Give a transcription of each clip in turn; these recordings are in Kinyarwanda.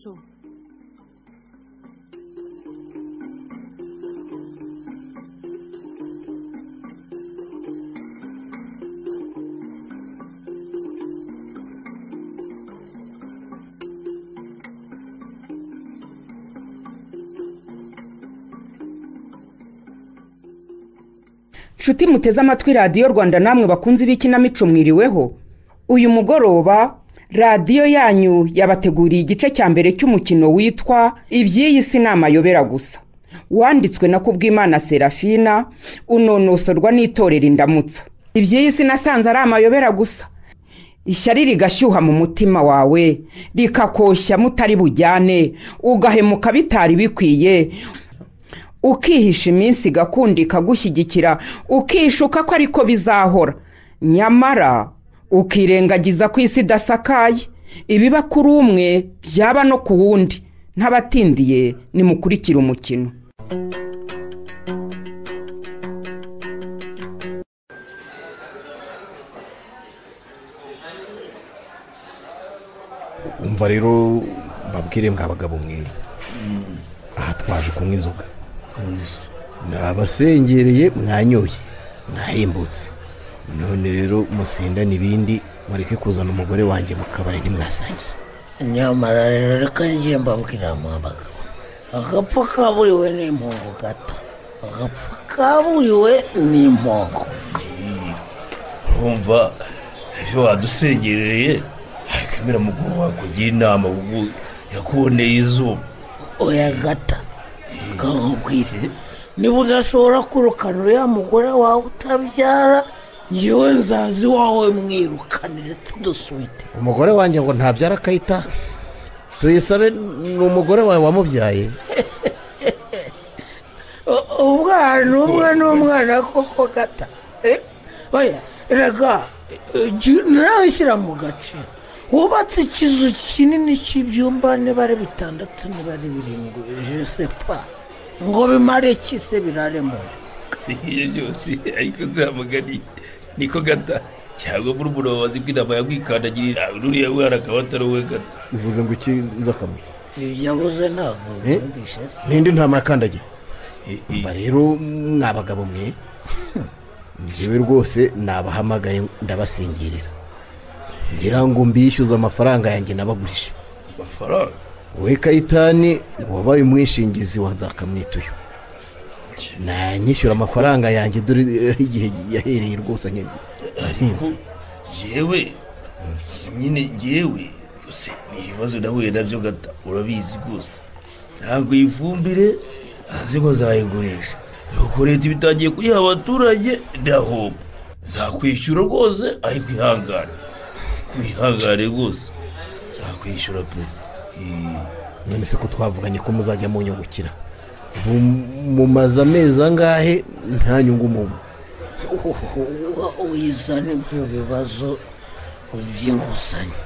ikinamico nshuti muteze amatwi radiyo rwanda namwe bakunze ibikinamico mwiriweho. Uyu mugoroba radiyo yanyu yabateguriye igice cya mbere cy'umukino witwa iby'iyi si ni amayobera gusa. Wanditswe na kubwimana serafina unonosorwa n'itorero indamutsa. Iby'iyi si nasanze ari amayobera gusa. Ishyari rigashyuha mu mutima wawe rikakoshya mutari bujyane ugahemuka bitari bikwiye. Ukihisha iminsi igakunda ikagushyigikira ukishuka ko ariko bizahora. Nyamara ukirengagiza ko isi idasakaye. Ibiba kuri umwe byaba no ku wundi. Ntabatindiye nimukurikire umukino. Umva rero babwire mwa bagabo mwe. Aha twaje kunywa inzoga. Nabasengereye mwanyoye mwahimbutse none rero musindane ibindi mureke kuzana umugore wanjye mu kabari ntimwasangiye nyamara rero reka ngiye mbabwira mu bagabo. Agapfa kaburiwe n'impongo gato. Agapfa kaburiwe n'impongo urumva ibyo wadusengereye? Ariko imera mukuru wakugira inama yakuboneye izuba. Oya gata kakubwire niba udashobora kwirukana uriya mugore wawe utabyara ngewe nzazi wawe mwirukanire tudusubite umugore wanjye ngo ntabyara akayita tuyisabe ni umugore wawe wamubyaye. Umwana umwe n'umwana koko gata. Eh, oya rega nawe shyira mu gaciro wubatse ikizu kinini cy'ibyumba niba ari bitandatu niba ari birindwi jesepa ngo bimare iki se birare mu nda iyo byose ariko se hamagani niko gata. Cyangwa muri umuyobozi bw'inama yakwikandagirira uriya mwana akaba atari we gata. Bivuze ngo iki nzakamwe ibyo yavuze ntabwo Eh? byumvishe se n'indi ntama yakandagiye umva rero mwa bagabo mwe. Njyewe rwose nabahamagaye ndabasingirira. Ngira ngo mbishyuze amafaranga yanjye nabagurije amafaranga? We kayitani wabaye umwishingizi wa nzakamwituyo nanyishyura amafaranga yanjye dore eh, igihe yahereye rwose arinze. Yewe nyine yewe gusa ni ibibazo nahuye na byo gata urabizi rwose. Ntabwo iyi fumbire azi ngo nzayigurisha nuko leta iba itangiye kuyiha abaturage ndahomba zakwishyura rwose ariko ihangane. Wihangane rwose. Zakwishyura pe. None se ko twavuganye ko muzajya munyungukira? Mumaze amezi angahe? Nta nyungu mumwe wizana ibyo bibazo by'inguzanyo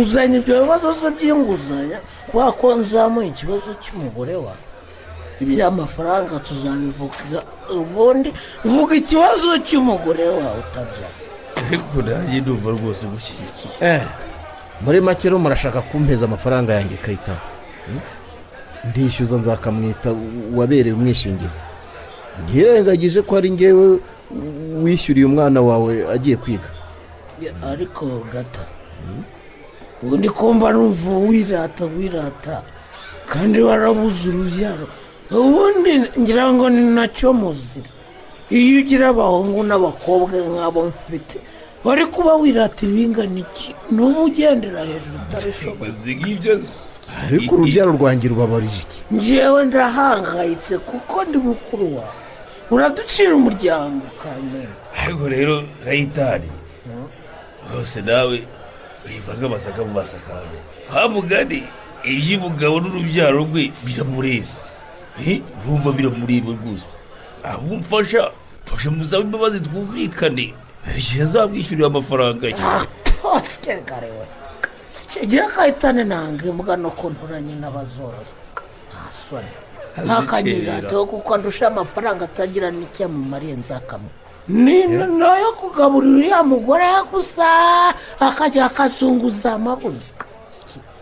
uzanye ibyo bibazo se by'inguzanyo ko nzamuye ikibazo cy'umugore wawe? Iby'amafaranga tuzabivuga ubundi. Vuga ikibazo cy'umugore wawe utabyara ariko nanjye ndumva rwose gushyigikiye eh muri make rero murashaka kumpeza amafaranga yanjye kayita Hmm? Ndishyuza nzakamwita wabereye umwishingizi. Ntirengagije ko ari ngewe wishyuriye umwana wawe agiye kwiga. Ariko gata ubundi kumva numva wirata wirata kandi warabuze urubyaro. Ubundi ngira ngo ni na cyo muzira. Iyo ugira abahungu n'abakobwa nk'abo mfite wari kuba wirata ibingana iki n'ubu ugendera hejuru utabishoboye ariko urubyaro rwanjye rubabarije iki? Ngewe ndahangayitse kuko ndi mukuru wawe uraducira umuryango kamere ariko rero kayitani hose nawe wivaga amasaka mu masakame. Hamugani iby'umugabo n'urubyaro rwe biramureba Eh, urumva biramureba rwose. Ahubwo mfasha mfasha muzabe imbabazi twumvikane. Igihe azamwishyurira amafaranga ye kigira kahitane nanga imbwa no kunturanye n'abazoroye nta soni ntakanyirateho kuko ndusha amafaranga atagira n'icyamumariye nzakamwe ni na yo kugaburira uriya mugore gusa akajya akazunguza amabuze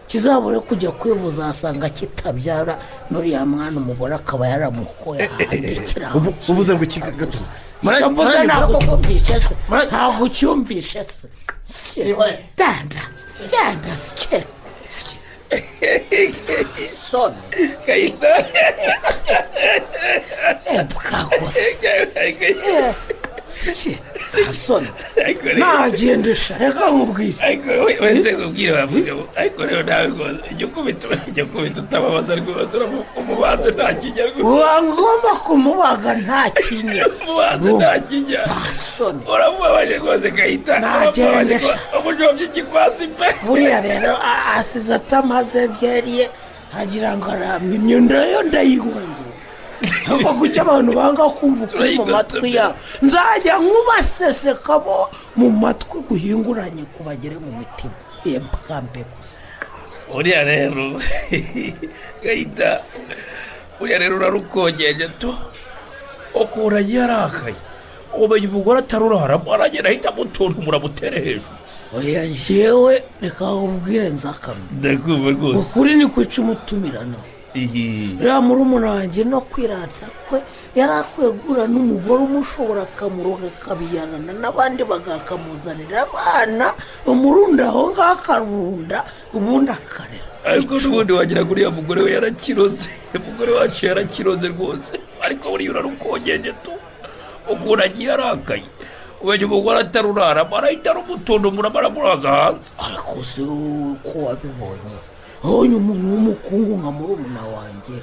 kizabure kujya kwivuza ahasanga kitabyara n'uriya mwana umugore akaba yaramukoye ahandikira Uvu- uvuze ngo iki gato icyo mvuze ntabwo ucyumvishe se ntabwo ucyumvishe se genda genda sike soni kayita ebwagose sike soni nagendesha reka nkubwire wese kubwira bavuga ngo ariko rero nawe rwose ijya ukubita ijya ukubita utababaza rwose umubaze nta kijya rwose uba ngomba kumubaga nta kinya umubaze nta kijya soni uramubabaje rwose kayita Nagendesha. umujombye ikikwasi pe buriya rero asize atamaze byeriye agira ngo aramba imyenda yo ndayihongera ahubwo kuki abantu banga kumva ukuri mu matwi yabo. Nzajya nkubasesekamo mu matwi guhinguranye kubagere mu mitima. Iyo mkambe gusa uriya rero. Gahita uriya rero urarukongeje tu ukura agiye arakaye umenya umugore ataruraramo aragenda ahita amutunga muramutere hejuru. Oya njyewe reka nkubwire nzakamwe ndakumva rwose. Ukuri ni kwica umutumirano reba murumuna wanjye no kwirata kwe yari akwiye guhura n'umugore umushobora akamuroga akabiyarana n'abandi bagakamuzanira abana umurunda aho ngaho akarunda ubundi akarera. Ariko n'ubundi wagira ngo uriya mugore we yarakiroze umugore wacu yarakiroze rwose. Ariko buriya urarukongeje tu ukuntu agiye arakaye. Umenya umugore ataruraramo arahita arumutondomura baramuraza hanze. Ariko se ko wabibonye. Abonye umuntu w'umukungu nka murumuna wanjye.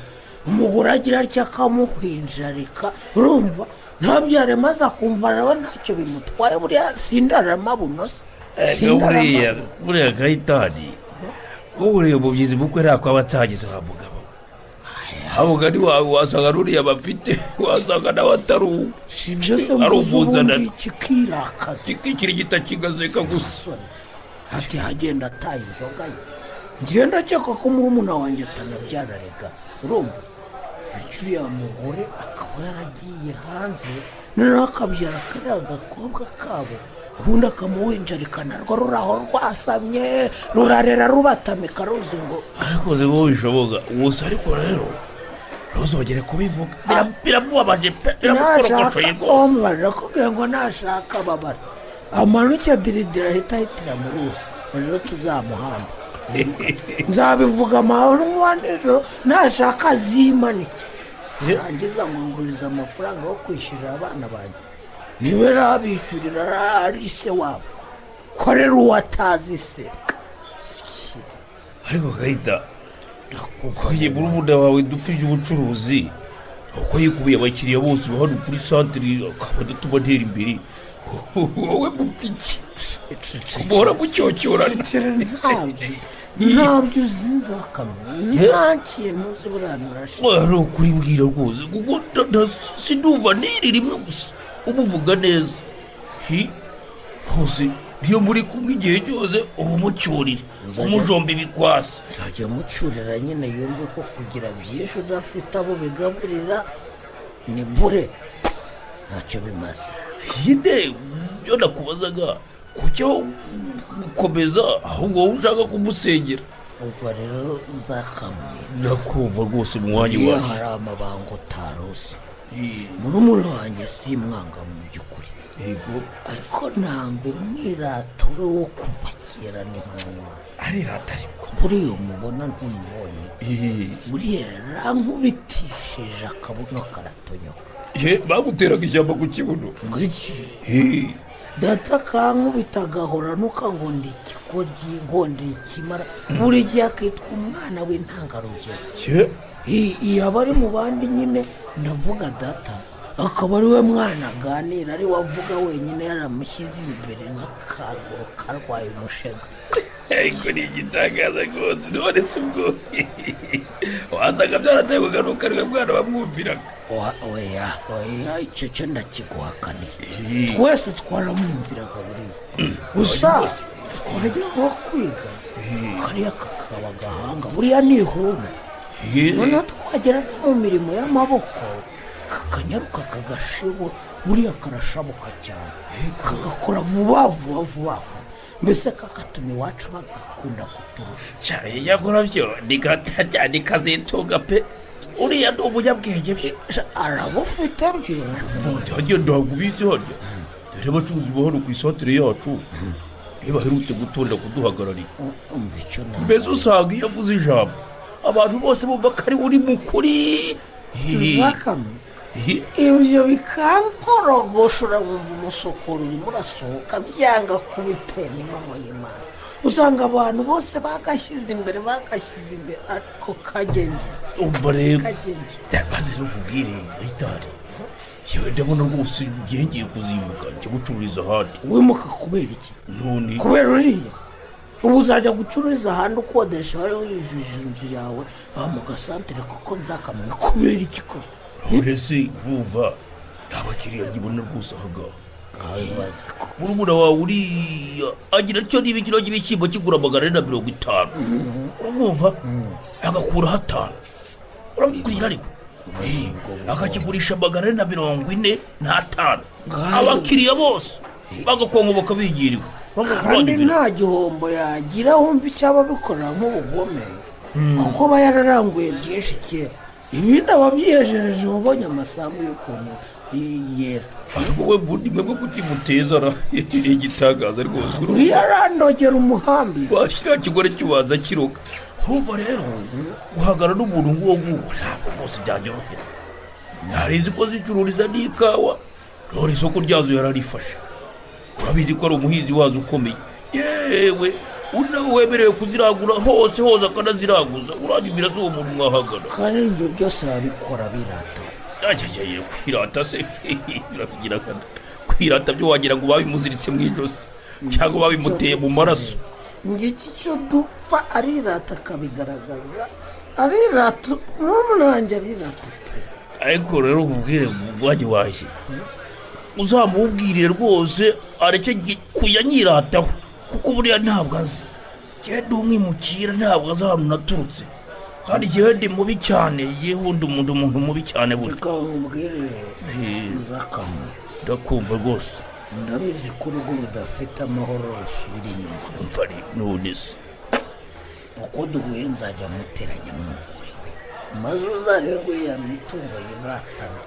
Umugore agira atya akamuhinjarika urumva? Ntabyare maze akumva nawe ntacyo bimutwaye. Buriya sindarama bunoze. Ega buriya buriya gahitani buriya umubyizi bukwe ntabwo aba atagize wa mugabo. Wa mugani wawe wasanga n'uriya bafite wasanga nawe atari uwo Ari umuzana- kikirakaza kikiri kitakigazeka gusa. Ati hagenda ataye inzoga ye. Ngenda akeka ko murumuna wanjye atanabyara rega urumva uriya mugore akaba yaragiye hanze noneho akabyara kariya gakobwa kabo. Ubundi akamuwinjarika narwo ruraho rwasamye rurarera rubatamika ruzi ngo ariko wowe bishoboka gusa ariko rero ntuzongere kubivuga. Bira- biramubabaje pe biramukorokocoye rwose. omubarira kubwira ngo nashaka babara amanuke diridiri ahita ahitira mu ruzi ejo tuzamuhanda nzabivuga amahoro nijoro nashaka azimanike arangiza nkunguriza amafaranga yo kwishyurira abana banjye. Niba rabishyurira ari se wabo. Ko rero uwo atazi se. Ariko gahita uyu murumuna wawe dupfije ubucuruzi. Uko yikubiye abakiriya bose hano kuri santire akaba adatuma ntera imbere. Wowe mupiki. Kumuhora mucyocyorana ntabyo ntabyo uzi nzakamenya nta kintu uzi nurashe ari ukuribwira rwose kuko sinumva n'iri rimwe gusa. Umuvuga neza. Hose niyo muri kumwe igihe cyose uba umucyurire. Umujomba ibikwasi nzajya mucyurira nyine yumve ko kugira byinshi udafite abo bigaburira ni bure. Ntacyo bimaze. Yine byo nakubazaga kujya gukomeza ahubwo wowe ushaka kumusengera. Ubwo rero zakamwe ndakumva rwose umwanya iyo wawe hari amabanga utaruzi murumuna wanjye si mwanga mu by'ukuri. Ariko ntabwo umwirato we wo kuva kera ni nk'umwana arirata ariko. Buriya umubona ntumubonye buriya yarankubitishije akabuno karatonyoka baguteraga ishyamba ku kibuno. Ngo iki Eh, data kankubita agahora nuka ngo ndi ikigoryi ngo ndi ikimara. Buri gihe akitwa umwana w'intangarugero ye I- iyo aba ari mu bandi nyine? Ndavuga data akaba ari we mwana aganira ari we avuga wenyine yaramushyize imbere nk'akaguru karwaye umushega. Ariko ni igitangaza rwose. None si ubwo. Wasanga byaraterwaga nuko ari we mwana wamwumviraga. Wa- oya oya icyo cyo ndakiguhakaniye. Twese twaramwumviraga buriya gusa twajya nko kwiga kariya kakaba agahanga buriya ni Eh, noneho twagera no mu mirimo y'amaboko kakanyaruka kagashibo buriya karashabuka cyane. Kagakora vuba vuba vuba vuba. Mbese kagatuma iwacu bagakunda kuturusha. Cyane yakora byo ni kazitunga pe. Uriya ni umunyabwenge byo Sha, arabufite byo byagiye ntabwo ubizi harya dore abacuruzi ba hano ku isantere yacu. Niba aherutse gutonda kuduhagararira. Mbese usanga iyo avuze ijambo abantu bose bumva ko ari uri mu kuri. Bakame ibyo bikankorogosha urabumva umusokoro urimo urasohoka byanga kubipena impamo y'imana. Usanga abantu bose bagashyize imbere bagashyize imbere ariko kagenge umva rero rero nkubwire ritari yewe ndabona rwose ngiye ngiye kuzimuka njya gucururiza ahandi. Wimuka kubera iki? None kubera uriya? Ubu uzajya gucururiza ahandi ukodesha wariho yujuje inzu yawe aha mu gasantere kuko nzakamenya kubera iki ko none se vuva nta bakiriya nkibona rwose bazi ko murumuna wawe uriya agira atyo niba ikiro cy'ibishyimbo kigura magana ane na mirongo itanu. Uramwumva? Agakuraho atanu uramukurira ariko? Eh, akakigurisha magana ane na mirongo ine n'atanu. Abakiriya bose bagakongoboka bigiriwe. Kandi nta gihombo yagira wumva icyaba bikorera nk'ubugome. Kuko aba yararanguye byinshi kera. Ibindi aba abyiyejereje wabonye amasambu y'ukuntu yera ariko we bundi mwebwe kutimuteza ra igitangaza rwose. Uriya arandogera umuhambi. Washyira kigore cy'ubanza kiroga. Humva rero guhagara n'umuntu nk'uwo nguwo ntabwo rwose byanyorohera narizi ko zicururiza n'ikawa. None isoko ryazo yararifashe. Urabizi ko ari umuhinzi wazo ukomeye. Yewe unawe wemerewe kuzirangura hose hose akanaziraguza. Uranyumvira si uwo muntu mwahagana. Kandi ibyo byose babikora birata. Ajyaye kwirata se. Biragira kana kwirata byo wagira ngo babimuziritse mu ijosi cyangwa babimuteye mu maraso. ngiki cyo dupfa? Arirata akabigaragaza. Arirata n'umuntu wanjye arirata pe. Ariko rero nkubwire umwanya washye uzamubwire rwose areke kuyanyirataho kuko buriya ntabwo azi. Ndi umwimukira ntabwo azi ahantu naturutse. Kandi njyewe ndi mubi cyane yewe undi umuntu umuntu mubi cyane buri. Nzakamu. Ndakumva rwose. Ndabizi ko urugo rudafite amahoro rusubira inyuma. Umva ari none se uko duhuye nzajya muteranya n'umugore we. Maze uzarebe uriya mitungo yiratana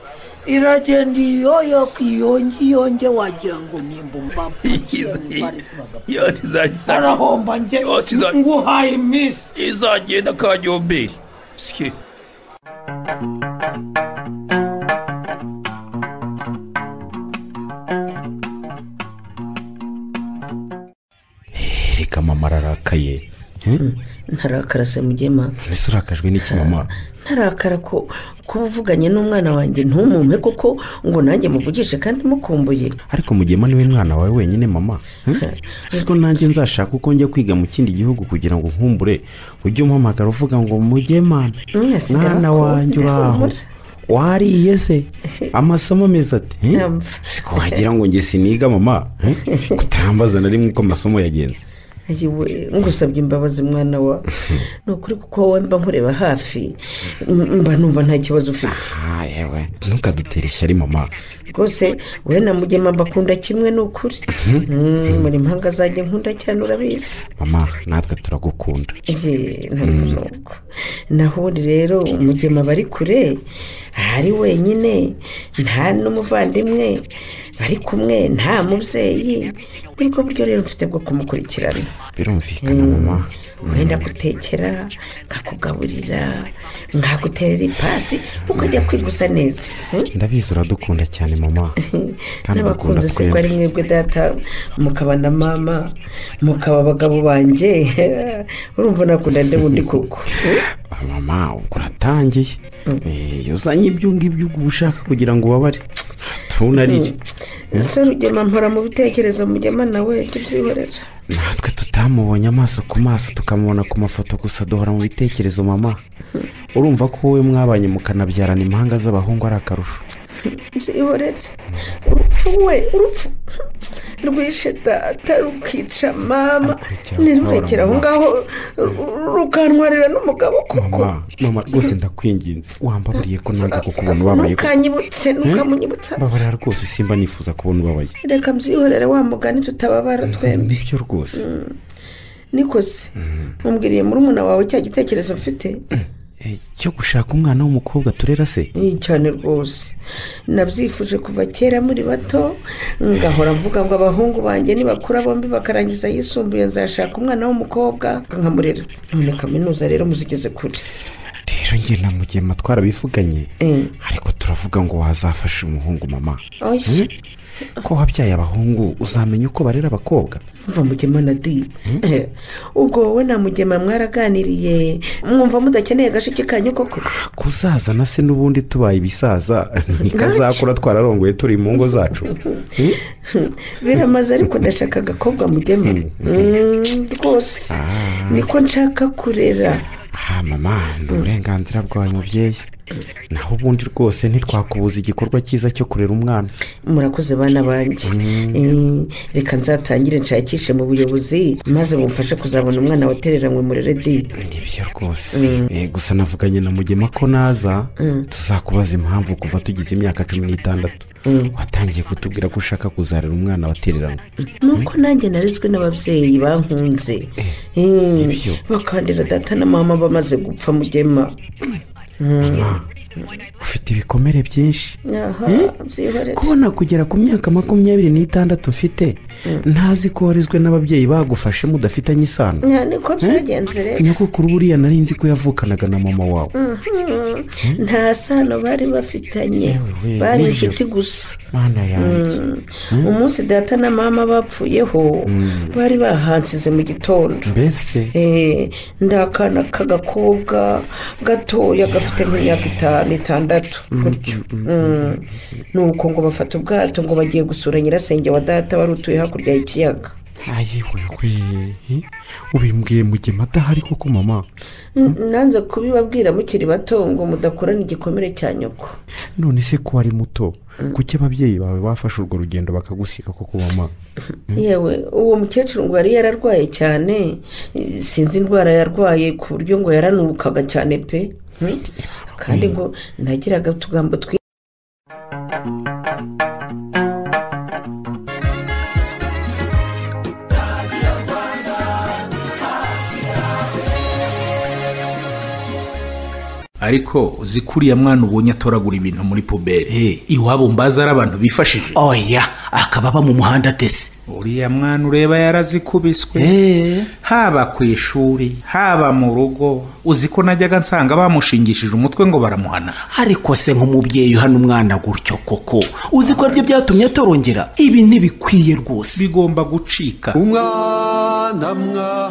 iragenda iyoyoka iyonge iyonge wagira ngo nimba arahomba njye nguhaye iminsi izagenda kanyomberi sike reka mama ararakaye ntarakara se mugema. Mbese urakajwe n'iki mama ntarakara ko kuba uvuganye n'umwana wanjye. Ntumumpe kuko ngo nanjye muvugishe kandi mukumbuye. Ariko mugema ni we mwana wawe wenyine mama. Hmm? siko nanjye nzashaka uko njya kwiga mu kindi gihugu kugira ngo nkumbure? Ujye umpamagara uvuga ngo mugema mwana wanjye uri aho humura. wariye se? Amasomo ameze ati siko wagira ngo njye siniga mama? Kutambaza na rimwe uko amasomo yagenze. Ayiwe ngusabye imbabazi mwana wa. Ni ukuri kuko wowe mba nkureba hafi mba numva nta kibazo ufite. Ah yewe. Ntukadutere ishyari mama. Rwose wowe na mugema mbakunda kimwe ni ukuri Mm, muri mpanga zanjye nkunda cyane urabizi. Mama natwe turagukunda. Nuko naho ubundi rero umugema bari kure ari wenyine nta n'umuvandimwe. Bari kumwe nta mubyeyi. Nibwo buryo rero mfite bwo kumukurikirana. Birumvikana mama. Wenda gutekera nkakugaburira nkaguterera ipasi ukajya kwigusa neza. Hmm? ndabizi uradukunda cyane mama. N'abakunze se ko ari mwebwe data. Mukaba na mama. Mukaba abagabo banjye urumva nakunda nde bundi koko? Ah, mama ubwo uratangiye. Eh, uzanye ibyo ngibyo uba ushaka kugira ngo ubabare. Tunarire ese rugema mpora mu bitekerezo mugema nawe tubyihorera natwe tutamubonye amaso ku maso tukamubona ku mafoto gusa duhora mu bitekerezo mama. Urumva ko wowe mwabanye mukanabyarana impanga z'abahungu ari akarusho. Byihorere urupfu we urupfu. Rwishe data rukica mama. Ntirurekere aho ngaho rukantwarira n'umugabo koko. Mama rwose ndakwinginze. Wambabariye ko nanga kukubona ubabaye ntukanyibutse ntukamunyibutsa. Mbabarira rwose simba nifuza kubona ubabaye reka mbyihorere wa mugani tutababara twembi. ni byo rwose. Nikoze. Mumbwiriye muri wawe cya gitekerezo mfite? Eh, cyo gushaka umwana w'umukobwa turera se? Cyane rwose. Nabyifuje kuva kera muri bato ngahora mvuga ngo abahungu banjye nibakura bombi bakarangiza yisumbuye nzashaka umwana w'umukobwa nkamurera. None kaminuza rero muzigeze kure. Njye na mugema twarabivuganye Mm. ariko turavuga ngo wazafasha umuhungu mama. Oya ko wabyaye abahungu uzamenya uko barera abakobwa? Mva mugema na di. Eh, ubwo wowe na mugema mwaraganiriye mwumva mudakeneye agashiki kanyu koko? Kuzazana se n'ubundi tubaye ibisaza ntikazakura twararongoye turi mu ngo zacu. Biramaze ariko ndashaka agakobwa mugema Mm, rwose. Niko nshaka kurera. Aha mama ni uburenganzira bwawe mubyeyi naho ubundi rwose ntitwakubuza igikorwa cyiza cyo kurera umwana. Murakoze bana banjye Eh, reka nzatangire nshakishe mu buyobozi maze bumfashe kuzabona umwana watereranywe murere di ni byo rwose. Eh, gusa navuganye na mugema ko naza tuzakubaza impamvu kuva tugize imyaka cumi n'itandatu. Watangiye kutubwira ko ushaka kuzarera umwana watereranywe nuko nanjye narizwe n'ababyeyi bankunze. Eh, bakandira data na mama bamaze gupfa mugema. 嗯。Ufite ibikomere byinshi. Byihorere kubona kugera ku myaka makumyabiri n'itandatu mfite ntazi ko warezwe n'ababyeyi bagufashe mudafitanye isano. Niko byagenze rero. Nyogokuru buriya nari nzi ko yavukanaga na mama wawe. Nta sano bari bafitanye. Bari inshuti gusa. yanjye. Umunsi data na mama bapfuyeho bari bahansize mu gitondo. Mbese? Eh, ndakana k'agakobwa gatoya gafite nk'imyaka itanu. Itandatu gutyo. Mm. nuko ngo bafata ubwato ngo bagiye gusura nyirasenge wa data wari utuye hakurya y'ikiyaga. Ayiwewe ubimbwiye mugema adahari koko mama? Nanze kubibabwira mukiri bato ngo mudakurana igikomere cya nyoko. None se ko wari muto? Kuki ababyeyi bawe bafashe urwo rugendo bakagusiga koko mama? Yewe uwo mukecuru ngo yari yararwaye cyane sinzi indwara yarwaye ku buryo ngo yaranukaga cyane pe? Kandi ngo nagiraga utugambo twi ariko uzi ko uriya mwana ubonye atoragura ibintu muri puberi? Iwabo mbaza ari abantu bifashije. Oya akaba aba mu muhanda atese. Uriya mwana ureba yarazikubiswe haba ku ishuri haba mu rugo uzi ko najyaga nsanga bamushingishije umutwe ngo baramuhana. Ariko se nk'umubyeyi uhana umwana gutyo koko? Uzi ko ari byo byatumye atorongera? Ibi ntibikwiye rwose. Bigomba gucika.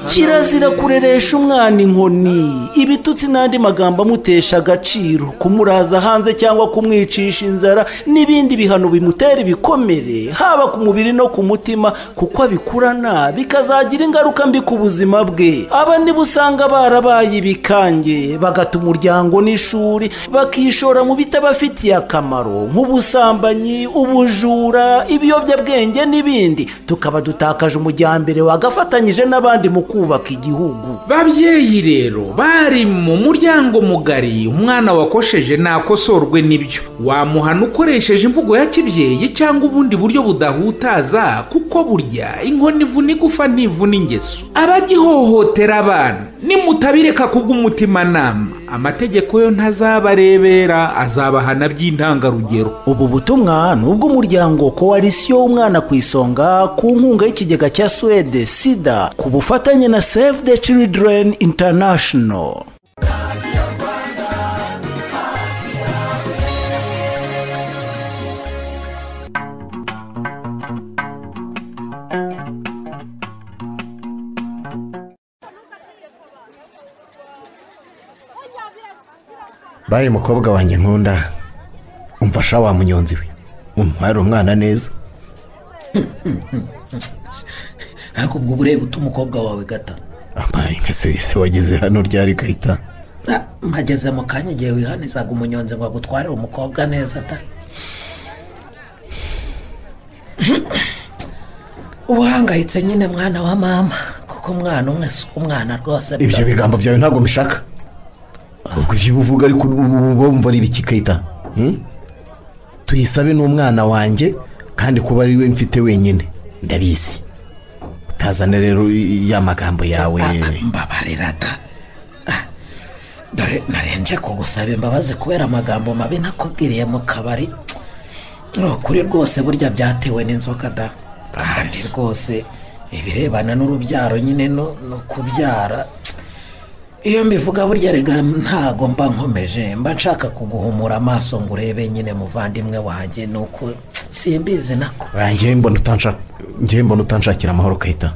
Kirazira kureresha umwana inkoni. Ibitutsi n'andi magambo amutesha agaciro. Kumuraza hanze cyangwa kumwicisha inzara n'ibindi bihano bimutera ibikomere. Haba ku mubiri no ku mutima kuko abikurana bikazagira ingaruka mbi ku buzima bwe. Aba nibo usanga barabaye ibikange. Bagata umuryango n'ishuri bakishora mu bitabafitiye akamaro. Nk'ubusambanyi ubujura ibiyobyabwenge n'ibindi. Tukaba dutakaje umujyambere wagafatanyije n'abandi mu kubaka igihugu. Babyeyi rero bari mu muryango mugari umwana wakosheje nakosorwe n'ibyo. Wamuhana ukoresheje imvugo ya kibyeyi cyangwa ubundi buryo budahutaza kuko burya inkoni ivuna igufa ntivuna ingeso abagihohotera abana nimutabireka kubw'umutimanama. Amategeko yo ntazabarebera azabahana by'intangarugero ubu butumwa ni ubw'umuryango koalisiyo w'umwana ku isonga ku nkunga y'ikigega cya suwede sida ku bufatanye na save the children international. baye mukobwa wanjye nkunda umfasha wa munyonzi we. Untware umwana neza. Ntabwo ubwo burebe uta umukobwa wawe gata? Amaye nka se wageze hano ryari gahita ah, mpageze mu kanya igihe wihanizaga umunyonzi ngo agutwarire umukobwa neza ta. Ubuhangayitse nyine mwana wa mama kuko umwana umwe si umwana rwose. Ibyo bigambo byawe ntabwo mbishaka. Ubwo ibyo uvuga ariko uba wumva ari ibiki kayita Hmm? tuyisabe n'umwana wanjye kandi kuba ari we mfite wenyine. Ndabizi. Utazane rero ya magambo yawe. Mbabarira da. Ah, dore narenje kugusaba imbabazi kubera amagambo mabi nakubwiriye mu kabari. Ni ukuri rwose burya byatewe n'inzoga da. Kandi rwose ibirebana n'urubyaro nyine no kubyara iyo mbivuga burya rega ntago mba nkomeje mba nshaka kuguhumura amaso ngo urebe nyine muvandimwe wanjye ni uko simbizi nako. Ngewe mbona utanshaka ngewe mbona utanshakira amahoro kayita.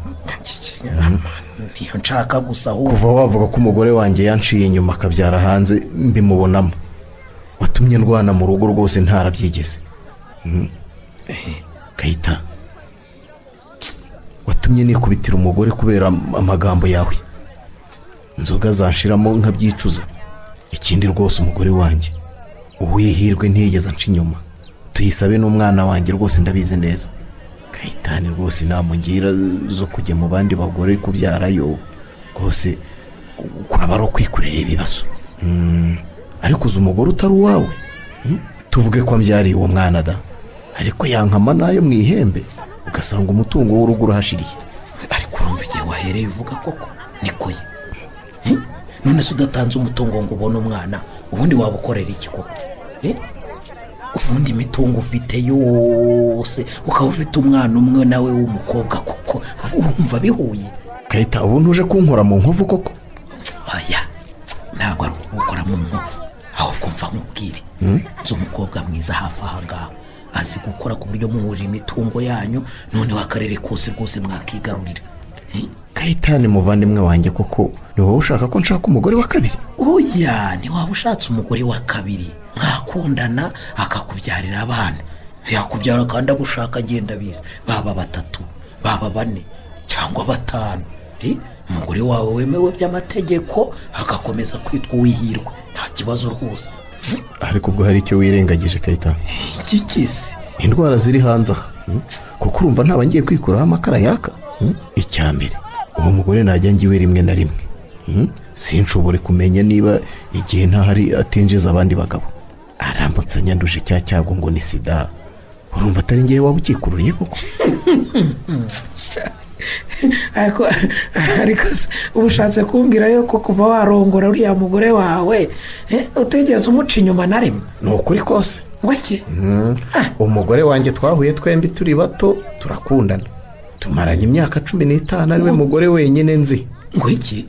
Niyo nshaka gusa kuva wavuga ko umugore wanjye yanciye inyuma akabyara hanze mbimubonamo. Watumye ndwana mu rugo rwose ntarabyigeze. Mhm. kayita watumye nikubitira umugore kubera am- amagambo yawe. Inzoga zanshiramo nkabyicuza. Ikindi rwose umugore wanjye uwihirwe ntiyigeze anca inyuma. Tuyisabe n'umwana wanjye rwose ndabizi neza. Kayitani rwose inama ngira zo kujya mu bandi bagore kubyarayo rwose kwaba ari ukwikorera ibibazo. Mm, ariko uzi umugore utari uwawe? Mm? tuvuge ko ambyariye uwo mwana da. Ariko yankama na yo mu ihembe ugasanga umutungo w'urugo urahashiriye. Ariko urumva igihe wahereye uvuga koko? Niko ye. Eh? None se udatanze umutungo ngo ubone umwana ubundi waba ukorera iki koko? Eh? ubundi imitungo ufite yose ukaba ufite umwana umwe nawe w'umukobwa koko? Urumva bihuye? Kayita ubu ntuje kunkora mu nkovu koko? Aya ntabwo ari ukugukora mu nkovu ahubwo mva nkubwire. Nzi umukobwa mwiza hafi aha ngaha. Azi gukora ku buryo muhurira imitungo yanyu noneho akarere kose rwose mwakigarurira Eh? Kayitani muvandimwe wanjye koko. Ni wowe ushaka ko nshaka umugore wa kabiri? Oya ntiwaba ushatse umugore wa kabiri? Mwakundana akakubyarira abana. Yakubyara kandi agushaka agenda abizi. Baba batatu baba bane cyangwa batanu. Eh, umugore wawe wemewe by'amategeko agakomeza kwitwa uwihirwe. Nta kibazo rwose. Ariko ubwo hari icyo wirengagije kayitani iki kisi? Indwara ziri hanze aha. Mm? kuko urumva ntaba ngiye kwikuraho amakara yaka? Mm? icya mbere. Uwo mugore najya ngiwe rimwe na rimwe. Mm? sinshobore kumenya niba igihe ntahari atinjiza abandi bagabo. Aramutse anyanduje cya cyago ngo ni sida. Urumva atari ngewe waba ukikururiye koko? Ariko ariko se uba ushatse kumbwira yuko kuva warongora uriya mugore wawe eh, utigeze umuca inyuma na rimwe. Ni ukuri kose. Ngo iki umugore wanjye twahuye twembi turi bato turakundana. Tumaranye imyaka cumi n'itanu ari we mugore wenyine nzi. Ngo iki?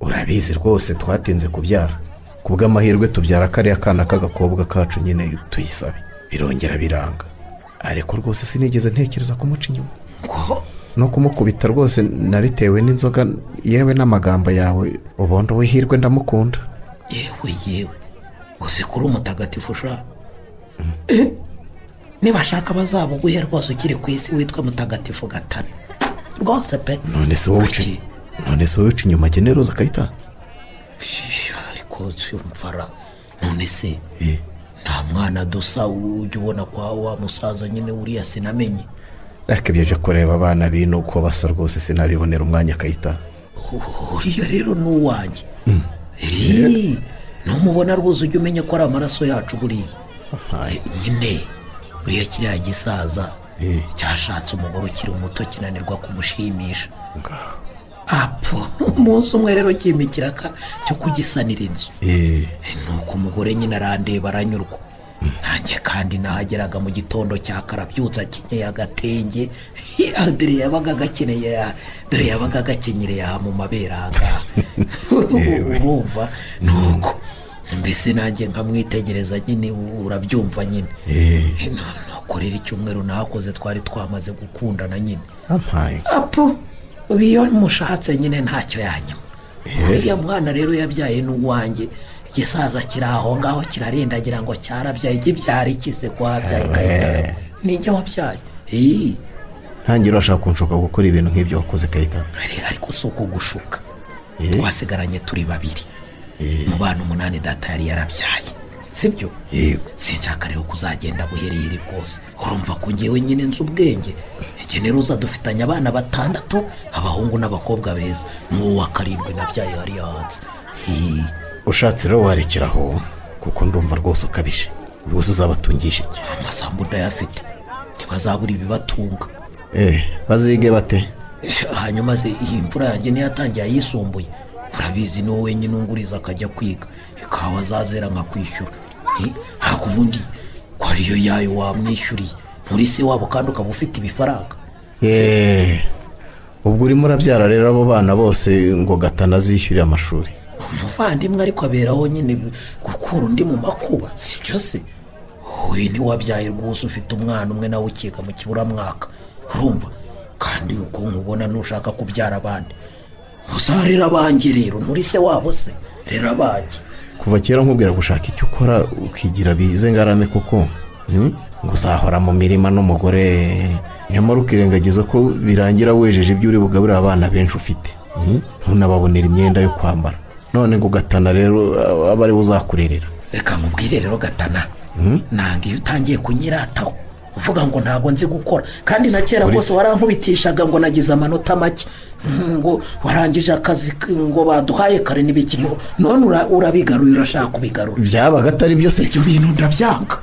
Urabizi rwose twatinze kubyara. Ku bw'amahirwe tubyara kariya kana k'agakobwa kacu nyine tuyisabe. Birongera biranga. Ariko rwose sinigeze ntekereza kumuca inyuma. Ngo? No kumukubita rwose nabitewe n'inzoga yewe n'amagambo yawe. Ubundi wihirwe ndamukunda. Yewe yewe. Uzi ko uri umutagatifu ushaka Eh, nibashaka bazabuguhe rwose ukiri ku isi witwa mutagatifu gatana? Rwose pe. None se wowe uca none se wowe uca inyuma generoza akayita Shh, ariko mfara none se Eh. nta mwana dusa ujya ubona kwa wa musaza nyine uriya sinamenye? Ariko ibyo byo kureba abana bino uko basa rwose sinabibonera umwanya akayita uriya rero ni uwanjye. Eh, numubona rwose ujya umenya ko ari amaraso yacu buriya. Nyine. Buriya kiriya gisaza Eh. cyashatse umugore ukiri muto kinanirwa kumushimisha. Apo umunsi umwe rero kimikira cyo kugisanira inzu. Eh, nuko umugore nyine arandeba aranyurwa. Nanjye kandi nahageraga mu gitondo cya karabyutse akenyeye agatenge. Dore yabaga agakeneye dore yabaga agakenyereye aha mu mabere aha ngaha urumva nuko mbese nanjye nkamwitegereza nyine urabyumva nyine? Eh, nuko rero icyumweru nahakoze twari twamaze gukundana nyine. Apu iyo mushatse nyine ntacyo yanyuma uriya mwana rero yabyaye n'uwanjye igisaza kiri aho ngaho kirarindagira ngo cyarabyaye kibyara ikise ko wabyaye kayita nijya wabyaye? Ntangira urashaka kunshuka gukora ibintu nk'ibyo wakoze kayita ari- ariko si ukugushuka Eh. twasigaranye turi babiri. Mu bana umunani data yari yarabyaye. Sibyo? Yego. Sinshaka rero kuzagenda buheriheri rwose. Urumva ko ngewe nyine nzi ubwenge. Generoza dufitanye abana batandatu abahungu n'abakobwa beza. N'uwo wa karindwi nabyaye hariya hanze. Ushatse rero warekeraho kuko ndumva rwose ukabije. Rwose uzabatungisha iki? Amasambu ndayafite. Ntibazabura ibibatunga. Eh bazige bate? Hanyuma se iyi mvura yanjye niyo yatangiye ayisumbuye. Urabizi ni wowe wenyine unguriza akajya kwiga. Ikawa azazera nkakwishyura ntabwo ubundi ko ariyo yayo wamwishyuriye nturi se wabo kandi ukaba ufite ibifaranga. Yeee ubwo urimo urabyara rero abo bana bose ngo gatana azishyurire amashuri. Umuvandimwe ariko aberaho nyine gukura undi mu makuba si byo se? Wowe ntiwabyaye rwose ufite umwana umwe nawe ukiga mu kiburamwaka. Urumva? Kandi uko nkubona ntushaka kubyara abandi. Uzarera abanjye rero nturi se wabo se rero abanjye kuva kera nkubwira gushaka icyo ukora ukigira bize ngarame koko? Hmm? ngo uzahora mu mirima n'umugore. Nyamara ukirengagiza ko birangira wejeje ibyo uri bugaburire abana benshi ufite. Hmm? ntunababonera imyenda yo kwambara. None ngo gatana rero aba ari we uzakurerera. Reka mubwire rero gatana. Nanga iyo utangiye kunyirataho. Uvuga ngo ntabwo nzi gukora. Kandi na kera rwose warankubitishaga ngo nagize amanota make. Mm, ngo warangije akazi ngo baduhaye kare n'ibiki. None ura- urabigaruye urashaka kubigarura. Byabaga atari byose. Ibyo bintu ndabyanga.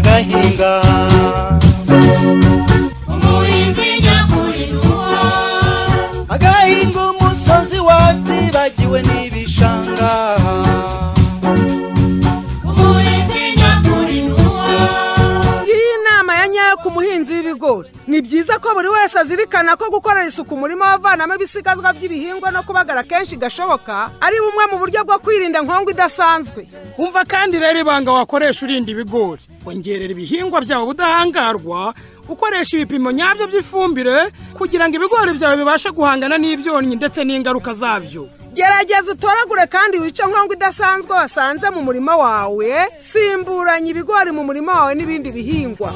Agahinga. Umuhinzi nyakuri nuwo agahinga umusozi watibagiwe n'ibishanga. Umuhinzi w'ibigori. Ni byiza ko buri wese azirikana ko gukorera isuku umurima wavanamo ibisigazwa by'ibihingwa no kubagara kenshi gashoboka ari bumwe mu buryo bwo kwirinda nkongo idasanzwe. Umva kandi rero ibanga wakoresha urinda ibigori. Wongerera ibihingwa byawe ubudahangarwa ukoresha ibipimo nyabyo by'ifumbire kugira ngo ibigori byawe bibashe guhangana n'ibyonnyi ndetse n'ingaruka zabyo. Gerageza utoragure kandi wice nkongo idasanzwe wasanze mu murima wawe simburanya ibigori mu murima wawe n'ibindi bihingwa.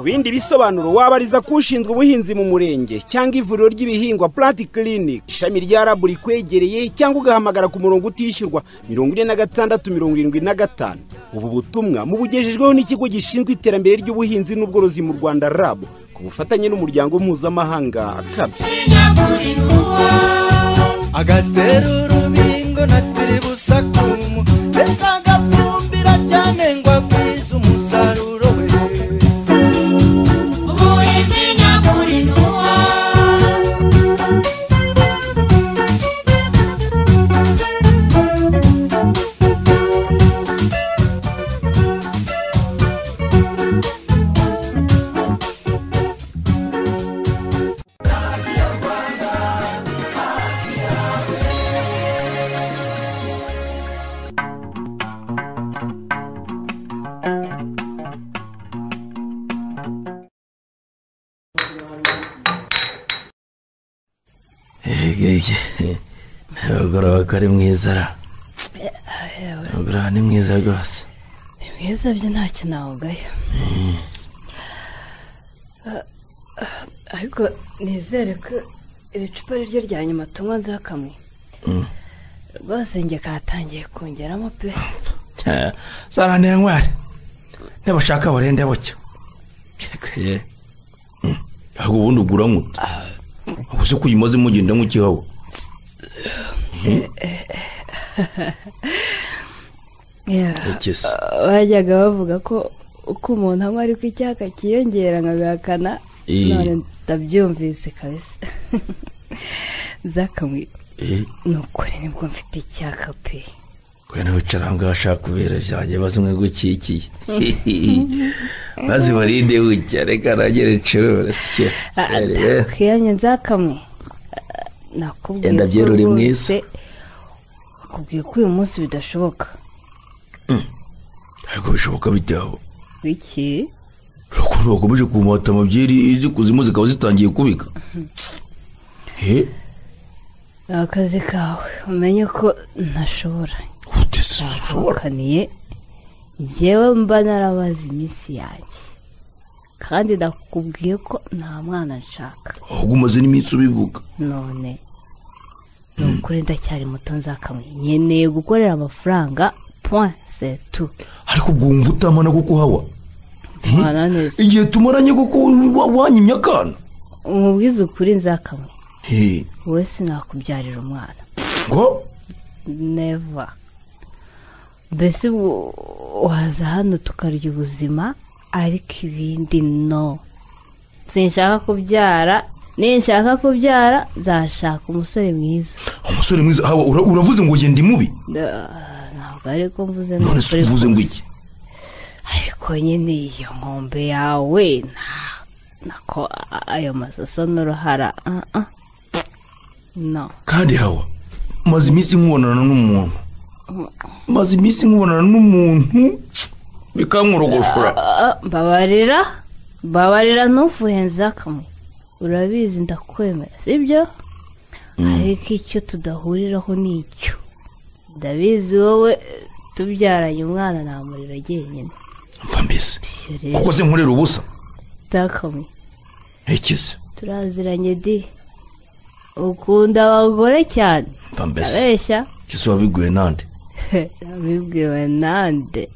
Ku bindi bisobanuro wabariza ku ushinzwe ubuhinzi mu murenge cyangwa ivuriro ry'ibihingwa plant clinic. Ishami rya rabu rikwegereye cyangwa ugahamagara ku murongo utishyurwa mirongo ine na gatandatu mirongo irindwi na gatanu. Ubu butumwa mubugejejweho n'ikigo gishinzwe iterambere ry'ubuhinzi n'ubworozi mu rwanda rabu ku bufatanye n'umuryango mpuzamahanga. Akabi agatera urubingo ari mwiza ra ni mwiza rwose. Ni mwiza byo ntacyo nawugaya ariko nizere ko iri cupa ari ryo rya nyuma tunywa nzakamwe rwose njye katangiye kongeramo pe. Zaraniye ntwari ntibashaka barende bucyo ntabwo ubundi ugura nk'utu ubuze ko uyimaze mugenda Ikisi. bajyaga bavuga ko uko umuntu anywa ariko icyaka kiyongera nkagahakana Eh. none ndabyumvise kabisa. Nzakamwe. Eh. ni ukuri ni bwo mfite icyaka pe. Kwena wicara aho ngaho ashaka kubera byanjye bazimwe gukikiye. Maze barinde bucya reka nagere ncurure sike kiyanye nzakamwe. Nakubwiye ko uri mwiza. nakubwiye ko uyu munsi bidashoboka. Ariko bishoboka bitaho biki? Ukuntu bakomeje kumata amabyeri iz'ikuzimu zikaba zitangiye kubika. He akazi kawe. Umenye ko ntashobora. Nakaniye yewe mba narabaze iminsi yanjye. Kandi nakubwiye ko nta mwana nshaka. Ahubwo umaze n'iminsi ubivuga. None ni ukuri ndacyari muto nzakamwe nkeneye gukorera amafaranga point setu ariko ubwo wumva utamana kuko hawa mwana neza. Igihe tumaranye kuko wa- wanyimye akana? Umubwiza ukuri nzakamwe wowe sinakubyarira umwana. Ngo? Neva mbese waza hano tukarya ubuzima? Ariko ibindi no. Sinshaka kubyara ninshaka kubyara nzashaka umusore mwiza. Umusore mwiza? Uravuze ngo genda mubi? Ntabwo ariko mvuze n'ukuri uvuze ngo iki? Ariko nyine iyo nkombe yawe nako ayo masoso n'uruhara ah. no. Kandi hawa maze iminsi nkubonana n'umuntu. Maze iminsi nkubonana n'umuntu. Bikamworogoshora Ah, mbabarira? Mbabarira ntufuhenze akamwe urabizi ndakwemera sibyo? Ariko icyo tudahuriraho ni icyo. Ndabizi wowe tubyaranye umwana namurira jyenyine. Mva mbese kuko se nkorera ubusa ndakamwe ntekize turaziranye di? Ukunda abagore cyane? Mva mbese abeshya kise wabiguye nande nabibwiwe nande?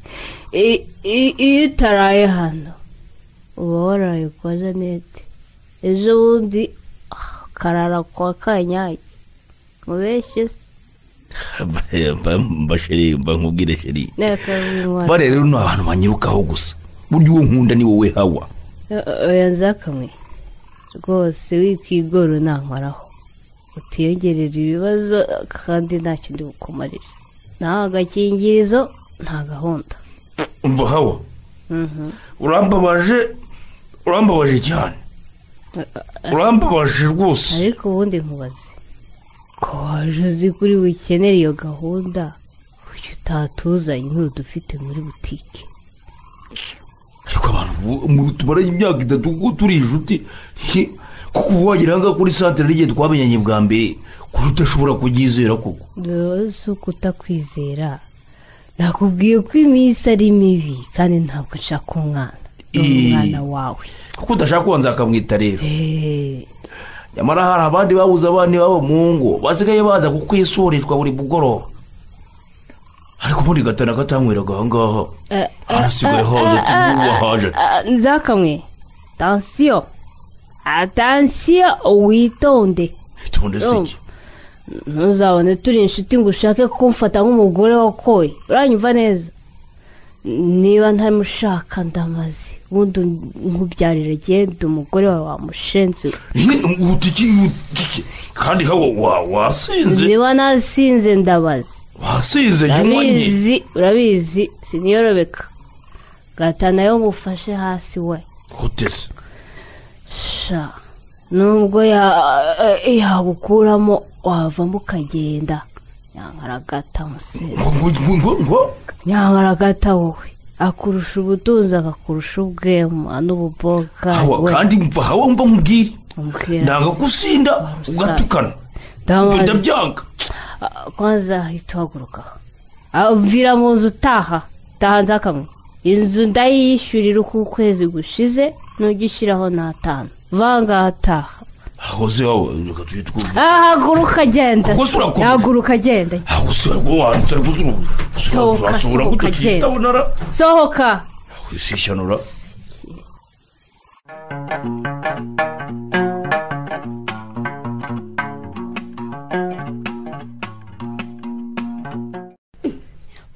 Iyo utaraye hano uba waraye kwa janete ejo bundi ah, karara kwa kanyayi mubeshye se? Mba nkubwire sheri. Bare rero ni abantu banyirukaho gusa. Burya uwo nkunda ni wowe hawa. Oya nzakamwe. Rwose wikigoro nankoraho utiyongerera ibibazo kandi ntacyo ndi bukumarire. Nta gakingirizo nta gahunda umva hawa Mhm. urambabaje urambabaje cyane. Urambabaje rwose. Ariko ubundi nkubaze ko waje uzi kuri bukenera iyo gahunda kuki utatuzanye ntudufite muri butike ariko abantu tumaranye imyaka itatu kuko turi inshuti. Kuko ubu wagera ahangaha kuri santere n'igihe twamenyanye bwa mbere. Kuri udashobora kubyizera koko? Si uko utakwizera nakubwiye ko iminsi ari mibi kandi ntabwo nshaka umwana. Ni Eh. umwana wawe. Kuko udashaka kubanza akamwita rero. Eh, nyamara hari abandi babuze abana babo mu ngo basigaye baza kukwisoreshwa buri mugoroba. Ariko ubundi gatana katanyweraga ahangaha eh, harasigaye haza eh, haje nzakamwe. Tansiyo atansiyo witonde. Itonde se iki ntuzabone turi inshuti ngo ushake kumfata nk'umugore wakoye uranyumva neza. Niba ntamushaka ndamaze. Ubundi nkubyarira genda umugore wawe wamushenze. Kandi wasinze? Niba nasinze ndabaze. Wasinze urabizi urabizi siniyorobeka gatana yo ngufashe hasi we. Utese sha. Nubwo ya- yagukuramo wavamo ukagenda nyankaragata musezi nyankaragata wowe. Akurusha ubutunzi akakurusha ubwema n'ububoga. Kandi mva hawa mva nkubwire ati, gusinda ugatukana. Ndabyanga. "Ah, kwanza hita uhaguruka. Ah, mvira mu nzu utaha. Taha nzakamwe inzu ndayishyurira uko ukwezi gushize nujya ushyiraho n'atanu. Vanga ataha hoze hawa reka tujye twumva Ah, haguruka genda. Kuko se urakomeye. haguruka genda. Gusa wanditse ariko Sohoka, ushobora sohoka, genda. sohoka. Wisishanura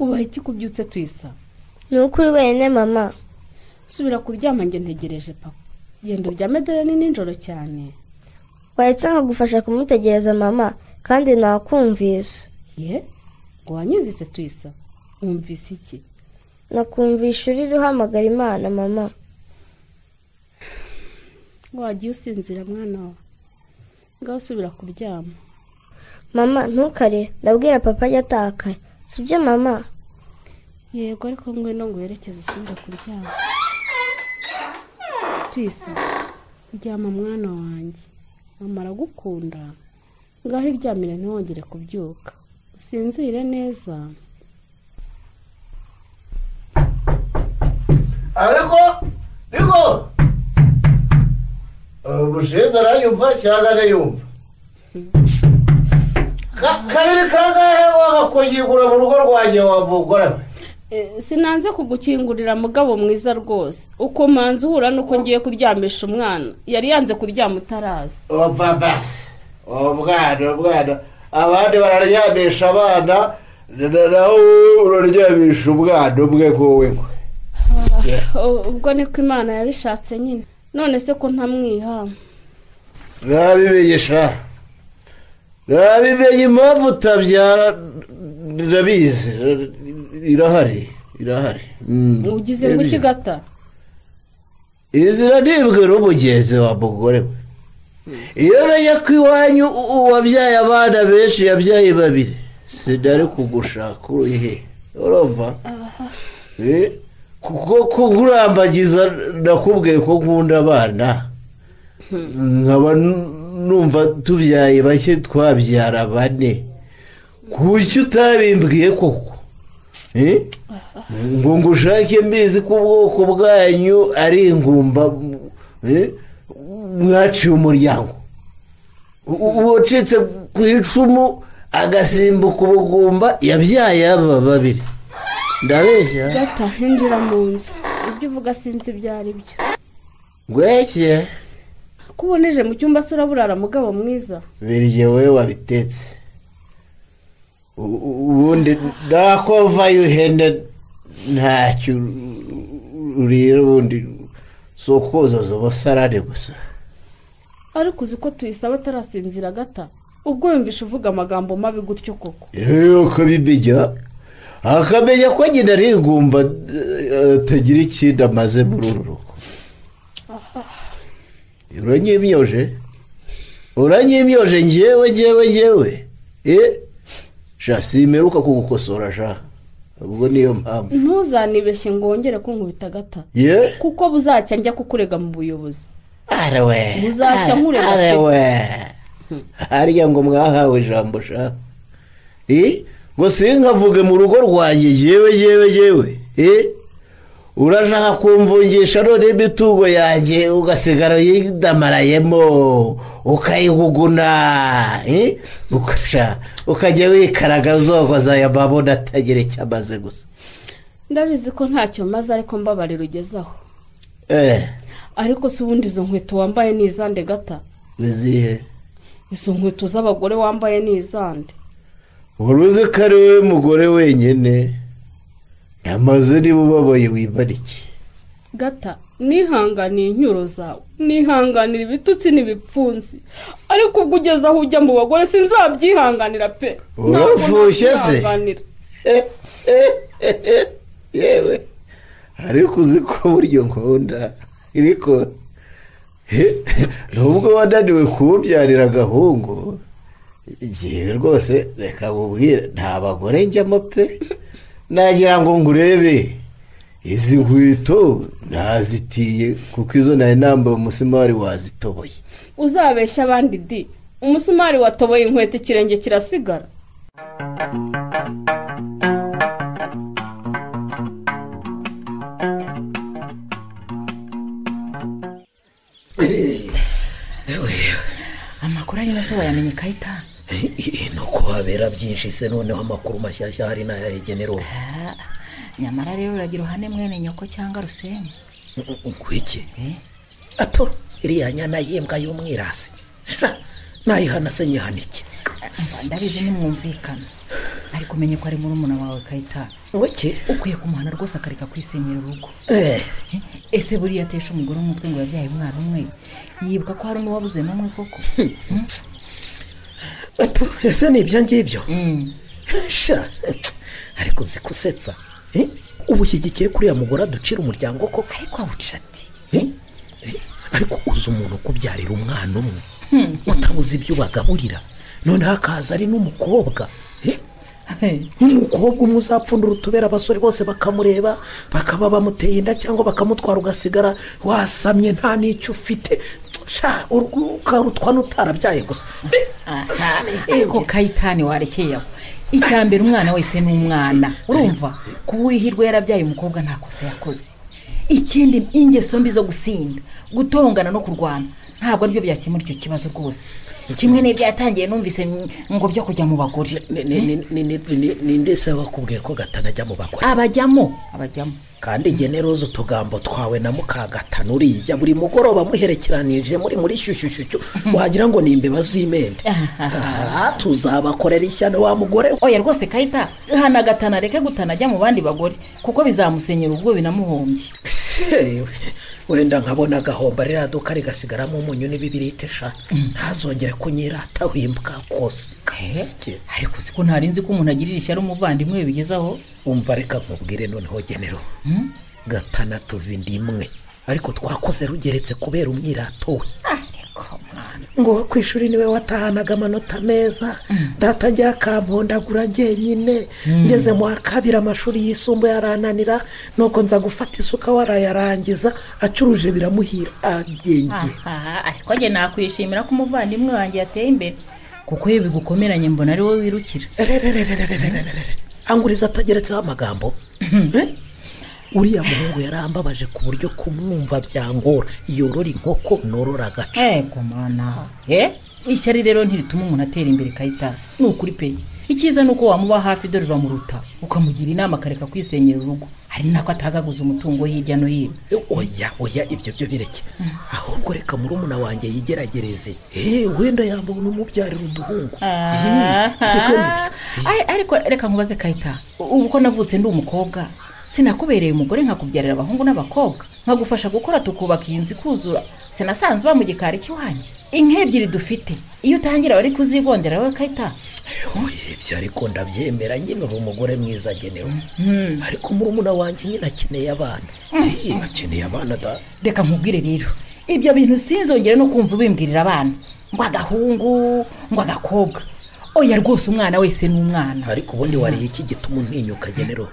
ubaye iki kubyutse tuyisa ni ukuri wenyine mama. Subira kuryama njye ntegereje papa. Genda uryame dore ni nijoro cyane. Wahita nkagufasha kumutegereza mama kandi nakumvise. Ye? Ngo wanyumvise tuyisa wumvise iki? Nakumvisha uri uhamagara imana mama. Wagiye usinzira mwana wawe ngaho usubira kuryama. Mama ntukare. Ndabwira papa ajya atakaye. Sibyo mama? Yego ariko ngwino ngo werekeze usubire kuryama. Tuyisa ryama mwana wanjye. Mama aragukunda ngaho iryamire ntiwongere kubyuka. Usinzire neza. Ariko ariko ubusheze aranyumva cyangwa arayumva? Ka- kabiri kangahe wagakungigura mu rugo rwanjye wa mugore we Eh, sinanze kugukingurira mugabo mwiza rwose. Uko manzi uhura nuko ngiye kuryamisha umwana. Yari yanze kuryama utaraza. Ova basi umwana umwana abandi bararyamisha abana na- naho wowe uraryamisha umwana umwe nk'uwe ngo Oh, ubwo niko imana yabishatse nyine. None se ko ntamwiha ntabimenyesha ntabimenye impamvu utabyara ndabizi irahari irahari. Mm. ugize ngo iki gata izina nibwe n'umugenzi wa mugore we iyo menya ko iwanyu uwabyaye abana benshi yabyaye babiri. Sinari kugushaka urihe urumva Eh, kuko kugurambagiza nakubwiye ko nkunda abana. Nkaba n- numva tubyaye bake twabyara bane. Kuki utabimbwiye koko? Ngo ngushake mbizi ko ubwoko bwanyu ari ingumba eh, mwaciye umuryango. Uwacitse ku icumu agasimbuka ubugumba yabyaye aba babiri. Ndabeshya. Gata hinjira mu nzu. Ibyo uvuga sinzi ibyo ari byo. Ngweke ko uboneje mu cyumba se uraburara mugabo mwiza. Birye wowe wabitetse. Ubundi nakovayo ihene ntacyo urira ubundi si ukuzuza umusarane gusa. Ariko uzi ko tuyisaba atarasinzira gata ubwo yumvishe uvuga amagambo mabi gutyo koko? Yewe ukabimenya akamenya ko nyina ari ingumba eh, atagira ikindi amaze muri uru rugo uranyimyoje? Uranyimyoje? Ngewe ngewe ngewe eh? Sha simeruka kugukosora sha. Ubwo niyo mpamvu. Ntuzanibeshye ngo wongere kunkubita gata ye? Kuko buzacya njya kukurega mu buyobozi. Arewe buzacya nkurega pe. arewe harya ngo mwahawe ijambo sha. Ngo sinkavuge mu rugo rwanjye yewe yewe yewe. Urashaka kumvungisha none imitungo yanjye ugasigara uyidamarayemo ukayiguguna eh? ukajya wikaraga uzogoza aya mabona atagira icyo amaze gusa. Ndabizi ko ntacyo maze ariko mbabarira ugezaho eh. Ariko si ubundi izo nkweto wambaye ni izande gata? Izihe izo nkweto z'abagore wambaye ni izande. Wari uzi ko ari wowe mugore wenyine? Amaze niba ubabaye wibarike gata nihanganiye incyuro zawe. Nihanganira ibitutsi n'ibipfunsi. Ariko ubwo ugeze aho ujya mu bagore sinzabyihanganira pe. Urafushye se? nabyihanganira. yewe. Ariko uzi ko buryo nkunda. Ariko he, nubwo wananiwe kuwubyarira agahungu igihe rwose reka nkubwire nta bagore njyamo pe. Nagira ngo ngurebe. Izi nkweto nazitiye kuko izo nari nambaye umusimari wazitoboye. Uzabeshya abandi di? Umusumari watoboye inkweto ikirenge kirasigara. Amakuru ari se wayamenye kayita. Nuko habera byinshi se noneho amakuru mashyashya hari n'ayahegenero Ah, nyamara rero uragira uhane mwene nyoko cyangwa rusenyi ngwiki ato iriya nyana y'imbwa y'umwirasi. Nayihana se nyihanike Umva, ndabizi nimwumvikana. Ariko umenye ko ari murumuna wawe kayita. Wiki ukwiye kumuhana rwose akareka kwisenyera urugo. Eh. ese buriya atesha umugore umutwe ngo yabyaye umwana umwe? Yibuka ko hari n'uwabuze n'umwe koko? Ato ese ni ibyo ngibyo? Sha, ariko uzi kusetsa. Eh? Ubu ushyigikiye kuriya mugore aducira umuryango koko? Ariko awuca ati. Ariko uzi umuntu ukubyarira umwana umwe? Utabuze ibyo ubagaburira noneho akaza ari n'umukobwa. Eh? umukobwa umwe uzapfundura utubera abasore bose bakamureba bakaba bamuteye inda cyangwa bakamutwara ugasigara wasamye nta n'icyo ufite. Sha ukarutwa n'utarabyaye gusa. Aha. Ariko kayitani warekeye aho. Icya mbere umwana wese ni umwana urumva kuba uwihirwe yarabyaye umukobwa nta kosa yakoze ikindi ingeso mbi zo gusinda gutongana no kurwana ntabwo ari byo byakemura icyo kibazo rwose kimwe n'ibyatangiye numvise ngo byo kujya mu bagore ni ndetse bakubwiye ko gatanajya mu bagore abajyamo abajyamo kandi generoza utugambo twawe na mukagatana uriya buri mugoroba muherekeranije muri muri shyushyushyushyu wagira ngo ni imbeba z'imende. Tuzabakorera ishyano wa mugore oya rwose kayita hana gatana reke gutana ajya mu bandi bagore kuko bizamusenyera ubwo binamuhombye. wenda nkabona agahomba ririya duka rigasigaramo umunyu n'ibibiriti eshanu ntazongere kunyirata wimbwa kose. Ariko siko ntarinzi ko umuntu agirira ishyari umuvandimwe we bigezaho? Umva reka nkubwire noneho genero gatana tuva inda imwe ariko twakoze rugeretse kubera umwirato we. Ngo ku ishuri ni we watahanaga amanota meza. Data njya akampondagura njyenyine ngeze mu wa kabiri amashuri yisumbuye arananira nuko nza gufata isuka warayarangiza acuruje biramuhira. Abyenge. Ariko njye nakwishimira ko umuvandimwe wanjye yateye imbere. Kuko iyo bigukomeranye mbona ari wowe wirukira. Anguriza atageretseho amagambo. Uriya muhungu yarambabaje ku buryo kumwumva byangora. Yorora inkoko norora agace ego mana eh? Ishyari rero ntirituma umuntu atera imbere kayita. Ni ukuri pe. Icyiza ni uko wamuba hafi dore uramuruta ukamugira inama akareka kwisenyera urugo. Hari nako atagaguza umutungo hirya no hino. Oya oya ibyo byo bireke ahubwo reka murumuna wanjye yigeragereze. Eee wenda yambona umubyarira uduhungu. Ariko reka nkubaze kayita. Ubu ko navutse ndi umukobwa. Sinakubereye umugore nkakubyarira abahungu n'abakobwa. Nkagufasha gukora tukubaka iyi nzu ikuzura. Sinasanzwe uba mu gikari cy'iwanyu. Inka ebyiri dufite. Iyo utangira wari kuzigondera we kayita ibyo ariko ndabyemera. Nyine uri umugore mwiza agenewe ariko murumuna wanjye nyine akeneye abana. Akeneye abana da. Reka nkubwire rero. Ibyo bintu sinzongere no kumva ubimbwirira abana. Ngo agahungu ngo agakobwa. Oya rwose umwana wese ni umwana. Ariko ubundi wariye iki gituma untinyuka genero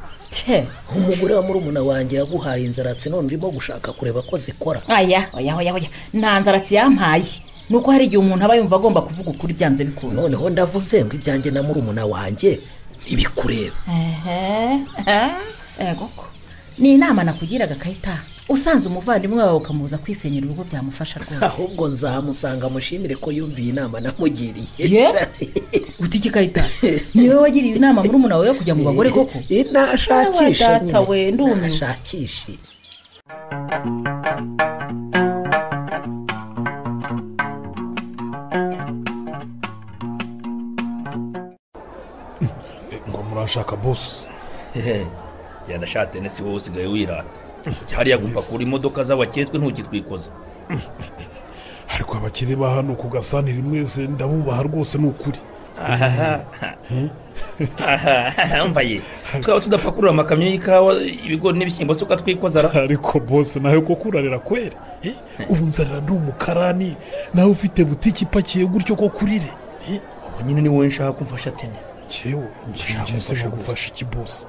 umugore wa murumuna wanjye yaguhaye inzaratsi none urimo gushaka kureba ko zikora. Aya oya oya oya. Nta nzaratsi yampaye ni uko hari igihe umuntu aba yumva agomba kuvuga ukuri byanze bikunze. Noneho ndavuze ngo ibyanjye na murumuna wanjye ntibikureba. Ego ko. Ni inama nakugiraga kayita. Usanze umuvandimwe wawe ukamubuza kwisenyera urugo byamufasha rwose. Ahubwo nzamusanga mushimire ko yumviye inama namugiriye. Uti iki kayita ni we wagiriye inama murumuna wawe yo kujya mu bagore koko? nashakisha data we ndumiwe. Nashakishe. Ngo murashaka bose genda shate nesi wowe usigaye wirata. Hariya gupakura imodoka z'abaketswe ntukitwikoza ariko abakire ba hano ku gasanire mwese ndabubaha rwose ni ukuri mva ye. Twaba tudapakurura amakamyo y'ikawa ibigori n'ibishyimbo se ukatwikozara ariko bose nawe koko urarira kweri ubu nzarira ndi umukarani nawe ufite butike ipakiye gutyo ko kurire. Ubu nyine ni wowe nshaka kumfasha tene. Ngewe ngiye bagufasha iki bose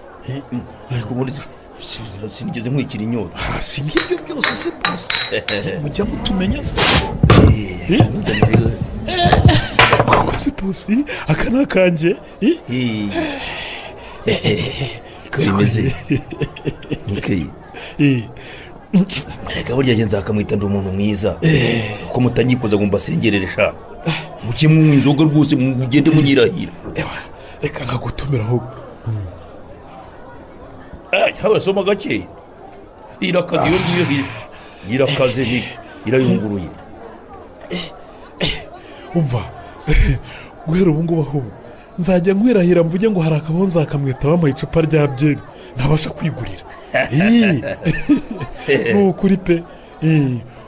ariko ubundi sinigeze nkwikira inyota si nk'ibyo byose si bose mujya mutumenya se koko si bose aka ni akanjye ko bimeze nk'ikayi reka burya ngenzi hakamwita ndi umuntu mwiza ko mutangikoza ngo mbasengerere sha mujye munywa inzoga rwose mugende munyirahira reka nkagutumira ahubwo haba soma gakeya irakaze iyo ngiyo irakaze irayunguruye umva guhera ubu ngubu ahubwo nzajya nkwirahira mvuge ngo hari akabaho nzakamwita bamuha icupa rya byeri ntabasha kwigurira ni ukuri pe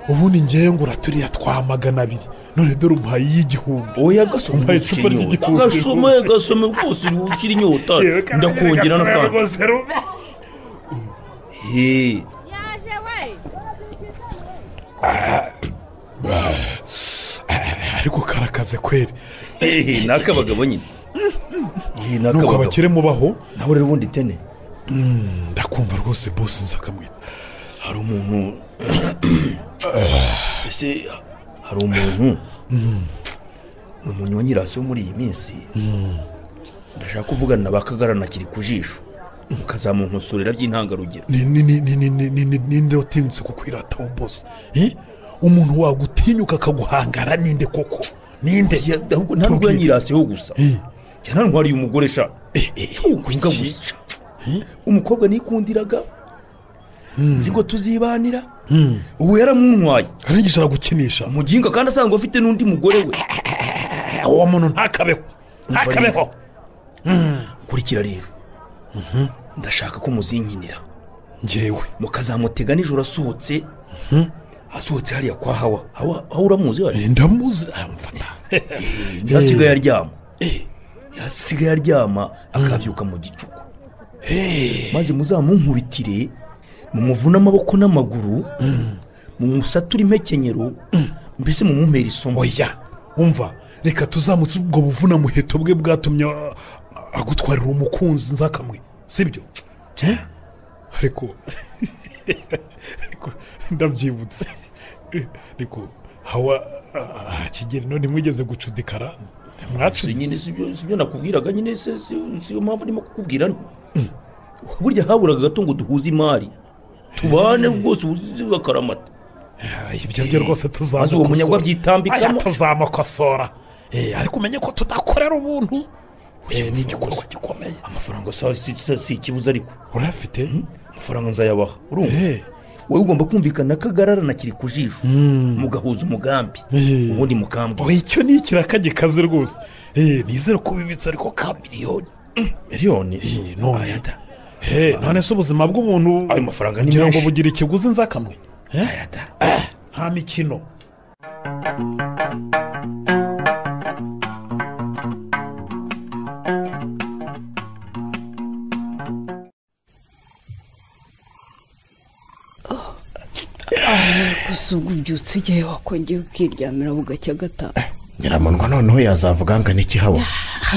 ubundi ngewe ngura turiya twa magana abiri none dore umuhaye iy'igihumbi oya gasoma icupa ry'igihumbi gasoma gasoma rwose ukiri inyota ndakongera n'akandi ariko karakaze kweri. Ni ak'abagabo nyine. Ni nuko abakire mubaho nawe rero ubundi tene. Mm, ndakumva rwose bose nzakamwita hari umuntu ese hari umuntu? Ni umunyonyi rasiyo muri iyi minsi. Ndashaka kuvugana na ba kagarana kiri ku jisho mukazamunkosorera by'intangarugero ninde watinyutse kukwirataho bose umuntu wagutinyuka akaguhangara ninde koko? Ninde ntabwo yanyiraseho gusa. Njyana ntwariye umugore sha. Eh, eh, eh, gusa. Umukobwa nikundiraga. Hmm. Nzi ngo tuzibanira. Hmm. Ubu yaramuntwaye. Arangije aragukinisha muginga kandi asanzwe afite n'undi mugore we. Uwo muntu ntakabeho. Ntakabeho. Kurikira rero. Mhm. Ndashaka ko muzinkinira. Ngewe mukazamutega nijoro asohotse. Asohotse hariya kwa hawa. Hawa uramuzi hariya ndamuzi. Amfata yasigaye aryama. Yasigaye aryama akabyuka mu gicuku. Maze muzamunkubitire mumuvune amaboko n'amaguru mumusature impekenyero mbese mumumpera isomo. Oya umva reka tuzamutse ubwo buvuna muheto bwe bwatumye agutwarira umukunzi nzakamwe. Sibyo. Eh? ariko ndabyibutse. Ariko hawa ah, kigeli none mwigeze gucudikara? Nyine sibyo nakubwiraga nyine siyo mpamvu ndimo kukubwira burya haburaga gato ngo duhuze imari. Tubane rwose ubuzizi bakaramata ibyo byo rwose byitambikamo Aya, tuzamukosora. Eh, ariko umenye ko tudakorera ubuntu? Ni igikorwa gikomeye. Amafaranga? Si- ikibuze ariko. Urafite? Amafaranga nzayabaha. Urumva wowe ugomba kumvikana kagarara na kiri ku jisho. Mugahuza umugambi. Ubundi mukambwe. Oya icyo ni ikiraka gikaze rwose. Eh, nizere ko ubibitse ariko ka miliyoni. Miliyoni? None. Eh, none se ubuzima bw'umuntu ayo mafaranga ni kugira ngo menshi. bugira ikiguzi nzakamwe. Eh? Eh, nta mikino. Ubwo ubyutse igihe wakongera ukiryamira bugacya gatanu nyiramunwa noneho yazavuga ngo iki haba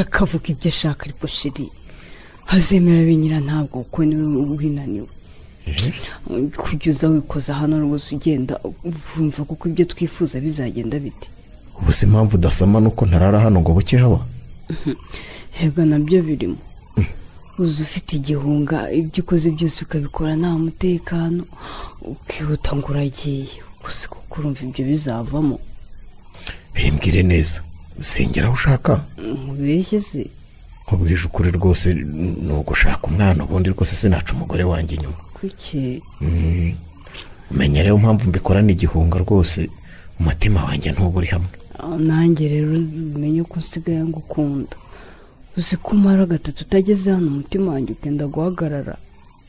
akavuga ibyo ashaka ariko shiri. Hazemera binyira ntabwo kuko ni we winaniwe kujya wikoza hano rwose ugenda wumva kuko ibyo twifuza bizagenda bite? Ubu si impamvu udasoma nuko ntarara hano ngo buke haba hega na byo birimo. Uzi ufite igihunga ibyo ukoze byose ukabikora nta mutekano. Ukihuta ngo uragiye gusa kuko urumva ibyo bizavamo. Bimbwire neza. Singera aho ushaka. Mubeshye se. Nkubwije ukuri rwose ni ugushaka umwana ubundi rwose sinaca umugore wanjye inyuma. Kuki Mm. umenya rero mpamvu mbikorana igihunga rwose umutima wanjye ntuba uri hamwe. Nanjye rero umenye ko nsigaye ngukunda. Uzi ko umara gatatu utageze hano umutima wanjye ukenda guhagarara.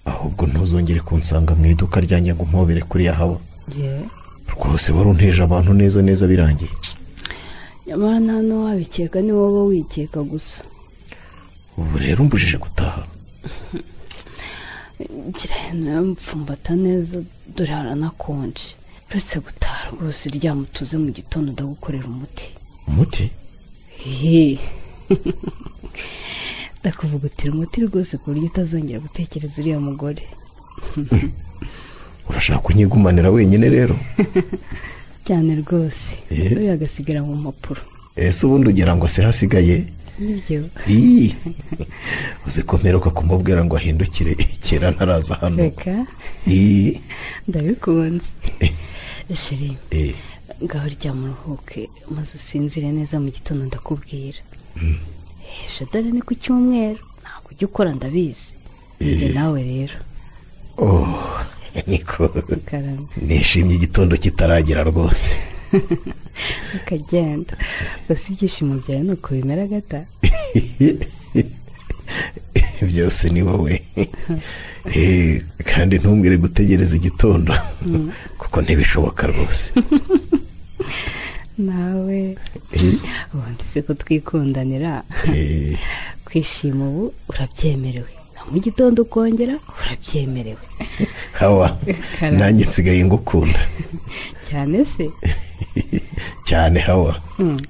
Ahubwo ntuzongere kunsanga mu iduka ryanjye ngo mpobere kuri yahawa ye. Rwose wari unteje abantu neza neza birangiye. Nyamara nta n'uwabikeka ni wowe wikeka gusa. Ubu rero umbujije gutaha. Ngira nawe mupfumbata neza dore haranakonje uretse gutaha rwose ryama utuze mu gitondo ndagukorera umuti. Umuti? Ndakuvugutira umuti rwose ku buryo utazongera gutekereza uriya mugore. urashaka kunyigumanira wenyine rero? Cyane rwose. Eh. uriya agasigara mu mpapuro. Ese ubundi ugira ngo se hasigaye? Nibyo. Ii. uzi ko mperuka kumubwira ngo ahindukire. Kera ntaraza hano. Reka. Ndabikunze. Sheri Eh. ngaho ryama uruhuke maze usinzire neza mu gitondo ndakubwira. Eh, shadari ni ku cyumweru. Ntabwo ujya ukora ndabizi. Njye Eh. nawe rero. Oh. Niko. Nishimye igitondo kitaragera rwose. Ukagenda. Gusa ibyishimo byawe ni uko bimera gata. Byose ni wowe. Eh, kandi ntumbwire gutegereza igitondo Mm. kuko ntibishoboka rwose. Nawe. Eh. ubundi se ko twikundanira. Eh. kwishima ubu urabyemerewe. Mu gitondo ukongera urabyemerewe. Hawa nanjye nsigaye ngukunda. Cyane se? Cyane hawa. Mm.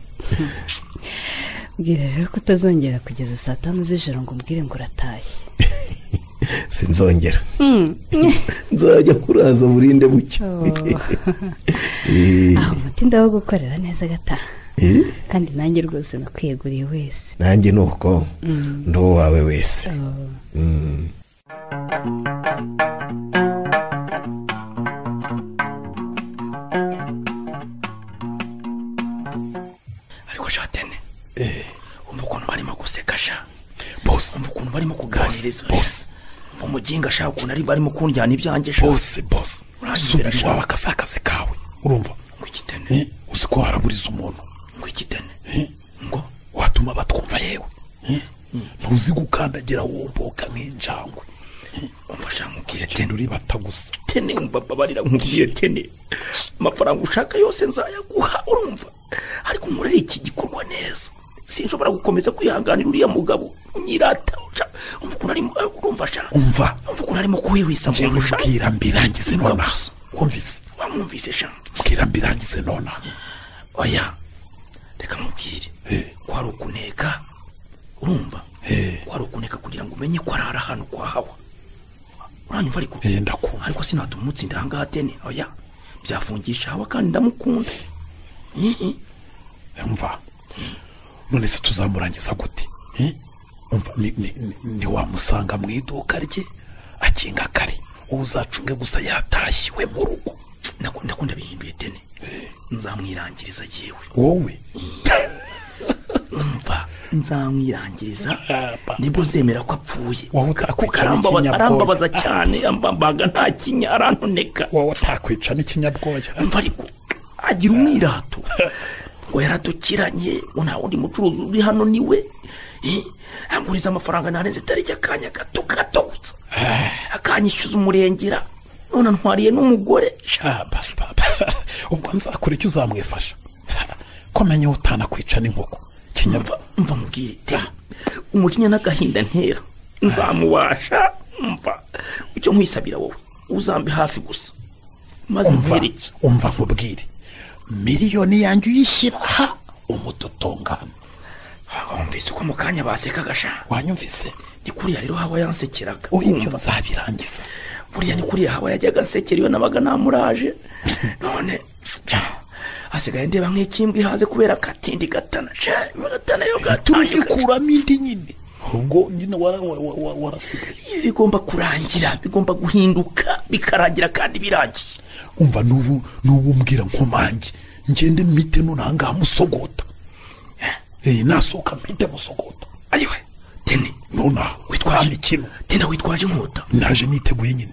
mbwira rero ko utazongera kugeza saa tanu z'ijoro ngo umbwire ngo uratashye sinzongera. Hmm. nzajya kuraza burinde bucya. Oh. Aho umutinda wo gukorera neza agataha kandi nanjye rwose nakwiyeguriye wese. Nanjye ni uko Mm. ndi uwo wawe wese. Oh. Mm. ariko shatene umva ukuntu barimo guseka sha? Bose umva ukuntu barimo kuganiriza bose umuginga sha? Ukuntu ari barimo kunjyana ibyanjye sha? Bose bose Uranyumvira subira sha. iwawe akazi akazi kawe urumva Eh, uzi ko haraburiza umuntu? Ikitene ngo watuma batwumva yewe. Eh, ntuzi gukandagira wumbuka nk'injangwe. Umva sha nkubwire tene. uri bata gusa. Tene mbabarira nkubwire tene. Amafaranga ushaka yose nzayaguha urumva? Ariko nkorera iki gikorwa neza? Sinshobora gukomeza kwihanganira uriya mugabo. Nyirata umva ukuntu arimo urumva sha umva. Umva ukuntu arimo kuhwihwisa mu njyewe nzu sha mbwira mbirangize nona. wumvise? Wamwumvise sha mbwira mbirangize nona. Oya. Reka mubwire. Ko hari ukuneka? Urumva? Ko hari ukuneka kugira ngo umenye ko arara hano kwa hawa? Uranyumva ariko? Ndakumva ariko sinatuma umutsinda ahangaha tene. Oya byafungisha hawa kandi ndamukunda umva none se tuzamurangiza gute? Eh? ntiwamusanga mu iduka rye? Akinga kare. Uzacunge gusa yatashyiwe mu rugo. Ndakunda bihinduye tene nzamwirangiriza yewe. Wowe? Umva nzamwirangiriza. Nibwo zemera ko apfuye. Arambabaza cyane? Ambaga nta kinya arantoneka wowe utakwica n'ikinyabwoya umva ariko agira umwirato. Ngo yaradukiranye ngo nta wundi mucuruzi uri hano ni we Eh, anguriza amafaranga narenze itariki akanya gato gato gusa. Akanyishyuza umurengera. None ntwariye n'umugore. Basi baba. Ubwo nzakora icyo uzamwifasha. Komenya utanakwica n'inkoko kinyabwa mva mubwire te umujinya n'agahinda ntera. Nzamubasha mva. Icyo nkwisabira wowe uzambe hafi gusa. Maze nkwereke. umva nkubwire. Miliyoni yanjye uyishyira. Aha umutotongana. Wumvise uko mu kanya basekaga sha? Wanyumvise? Ni kuriya rero hawa yansekeraga. Oh, ibyo nzabirangiza. Buriya ni kuriya hawa yajyaga ansekera iyo nabaga namuraje? None hasigaye ndeba nk'ikimbwa ihaze kubera katindi gatana. Gatana yo gatanje tuzikuramo indi nyine. Ubwo nyine wara- wa- wa- wa- warasigaye. Ibi bigomba kurangira bigomba guhinduka bikarangira kandi birangiye. Umva n'ubu n'ubu mbwira nkomange ngende mite nunangaha musogota? Eh nasohoka mpite musogota. Ayiwe tene. Nona witwaje ikintu? tena witwaje inkota. Naje niteguye nyine.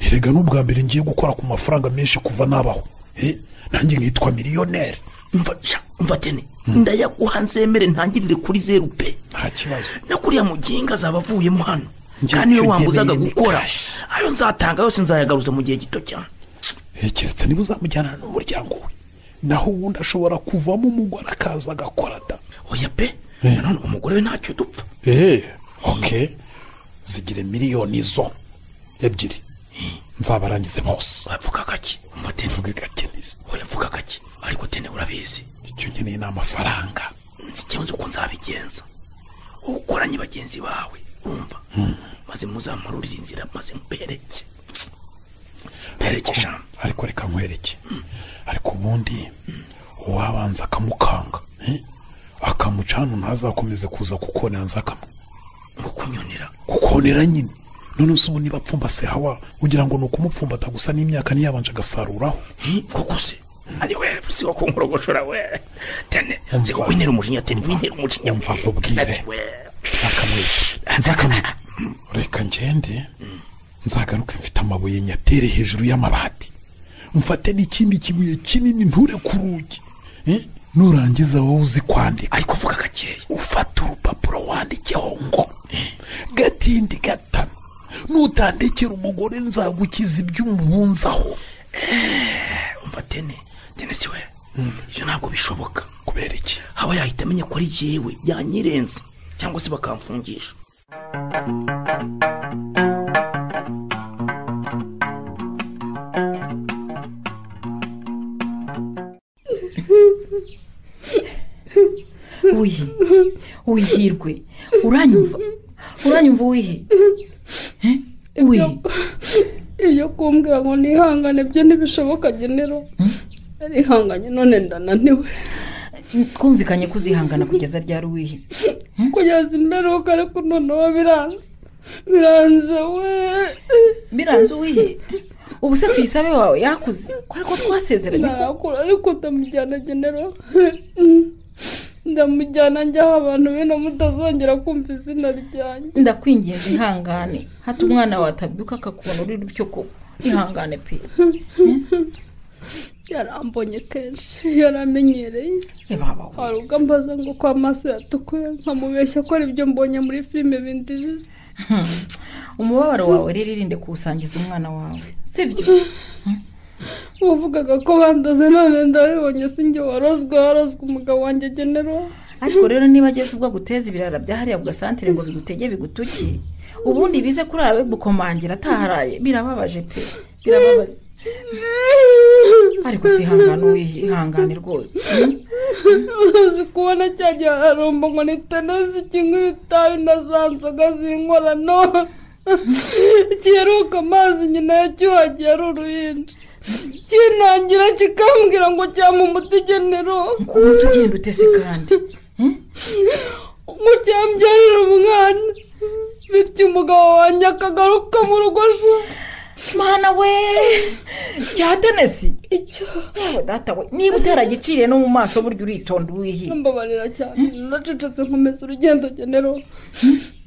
Erega n'ubwa mbere ngiye gukora ku mafaranga menshi kuva nabaho. Eh, nanjye nkitwa miliyoneri mva sha, mva tene. Ndayaguha nzemere ntangirire kuri zeru pe. Nta kibazo. Na kuriya muginga azaba avuyemo hano kandi iyo wambuzaga gukora ayo nzatanga yose nzayagaruza mu gihe gito cyane. Eh, keretse niba uzamujyana n'umuryango we naho ubundi ashobora kuvamo umugore akaza agakora da. Oya pe nanone umugore we ntacyo dupfa. Eh. Ok. Zigire miliyoni zo. Ebyiri. Nzabarangize bose wavuga gake umva tene mvuge gake neza oya vuga gake ariko tene urabizi. Icyo nkeneye ni amafaranga. Nzi nzi uko nzabigenza. Ukoranye bagenzi bawe urumva maze muzamparurire inzira maze mbereke mbereke sha ariko reka nkwereke. Ariko ubundi uwabanza akamukanga akamuca hano ntazakomeze kuza kukonera nzakamwe ngo kunyonera kukonera nyine. None ubu niba apfumbase hawa ugira ngo ni ukumupfumbata gusa n'imyaka ntiyabanje agasaruraho. Koko se? Ari we si wo kunkorogoshora we. Tene nzi ko wintera umujinya tene wintera umujinya. Umva nkubwire nzakamwica nzakamwica reka ngende. Nzagaruke mfite amabuye nyatere hejuru y'amabati. Mfate n'ikindi kibuye kinini nture ku rugi. Eh, nurangiza wowe uzi kwandika. Ariko vuga gakeya. Ufata urupapuro wandikeho ngo gatindi gatanu. Nutandikira umugore nzagukiza ibyo umubunzaho umva tene tene si we? Ibyo ntabwo bishoboka. Kubera iki? Haba yahita amenya ko ari jyewe yanyirenze cyangwa se bakamfungisha. Wihe wihirwe uranyumva? Uranyumva wihe Eh, wihe ibyo kumbwira ngo nihangane byo ntibishoboka genero narihanganye none ndananiwe twumvikanye ko uzihangana kugeza ryari wihe kugeza imperuka ariko noneho biranze. Biranze we. Biranze uwihe? Ubu se tuyisabe wawe yakuze? Ko ariko twasezeranye? Ko ariko ndamujyana genero ndamujyana njyaho abantu bino mutazongera kumva izina ryanjye. Ndakwinginze ihangane. Hato umwana wawe atabyuka akakubona uri rutyo ko ihangane pe. Yarambonye kenshi yaramenyereye. Hari ubwo ambaza ngo ko amaso yatukuye nkamubeshya ko ari ibyo mbonye muri filime bindijije. Umubabaro wawe rero irinde kuwusangiza umwana wawe. Sibyo? uvugaga ko bandoze none ndabibonye si njye warozwe warozwe umugabo wanjye genero ariko rero niba ageze ubwo guteza ibirara bya hariya ku gasantere ngo bigutege bigutuke ubundi bize kuri abe gukomangira ataharaye birababaje pe birababaje. Ariko sihangane uwihangane rwose. Uzi kubona cya gihe hararumba ngo ni tenesi kinywa itabi na za nzoga z'inkorano giheruka amazi nyina yacyuhagiye ari uruhinja. Kinangira kikambwira ngo cyama umuti genero umuti ugenda utese kandi ngo cyambyarire umwana bityo umugabo wanjye akagaruka mu rugo mana we? Cya tenesi icyo yewe data we. Niba utaragiciriye no mu maso burya uritonda uwihi mbabarira cyane nacecetse nkomeza urugendo genero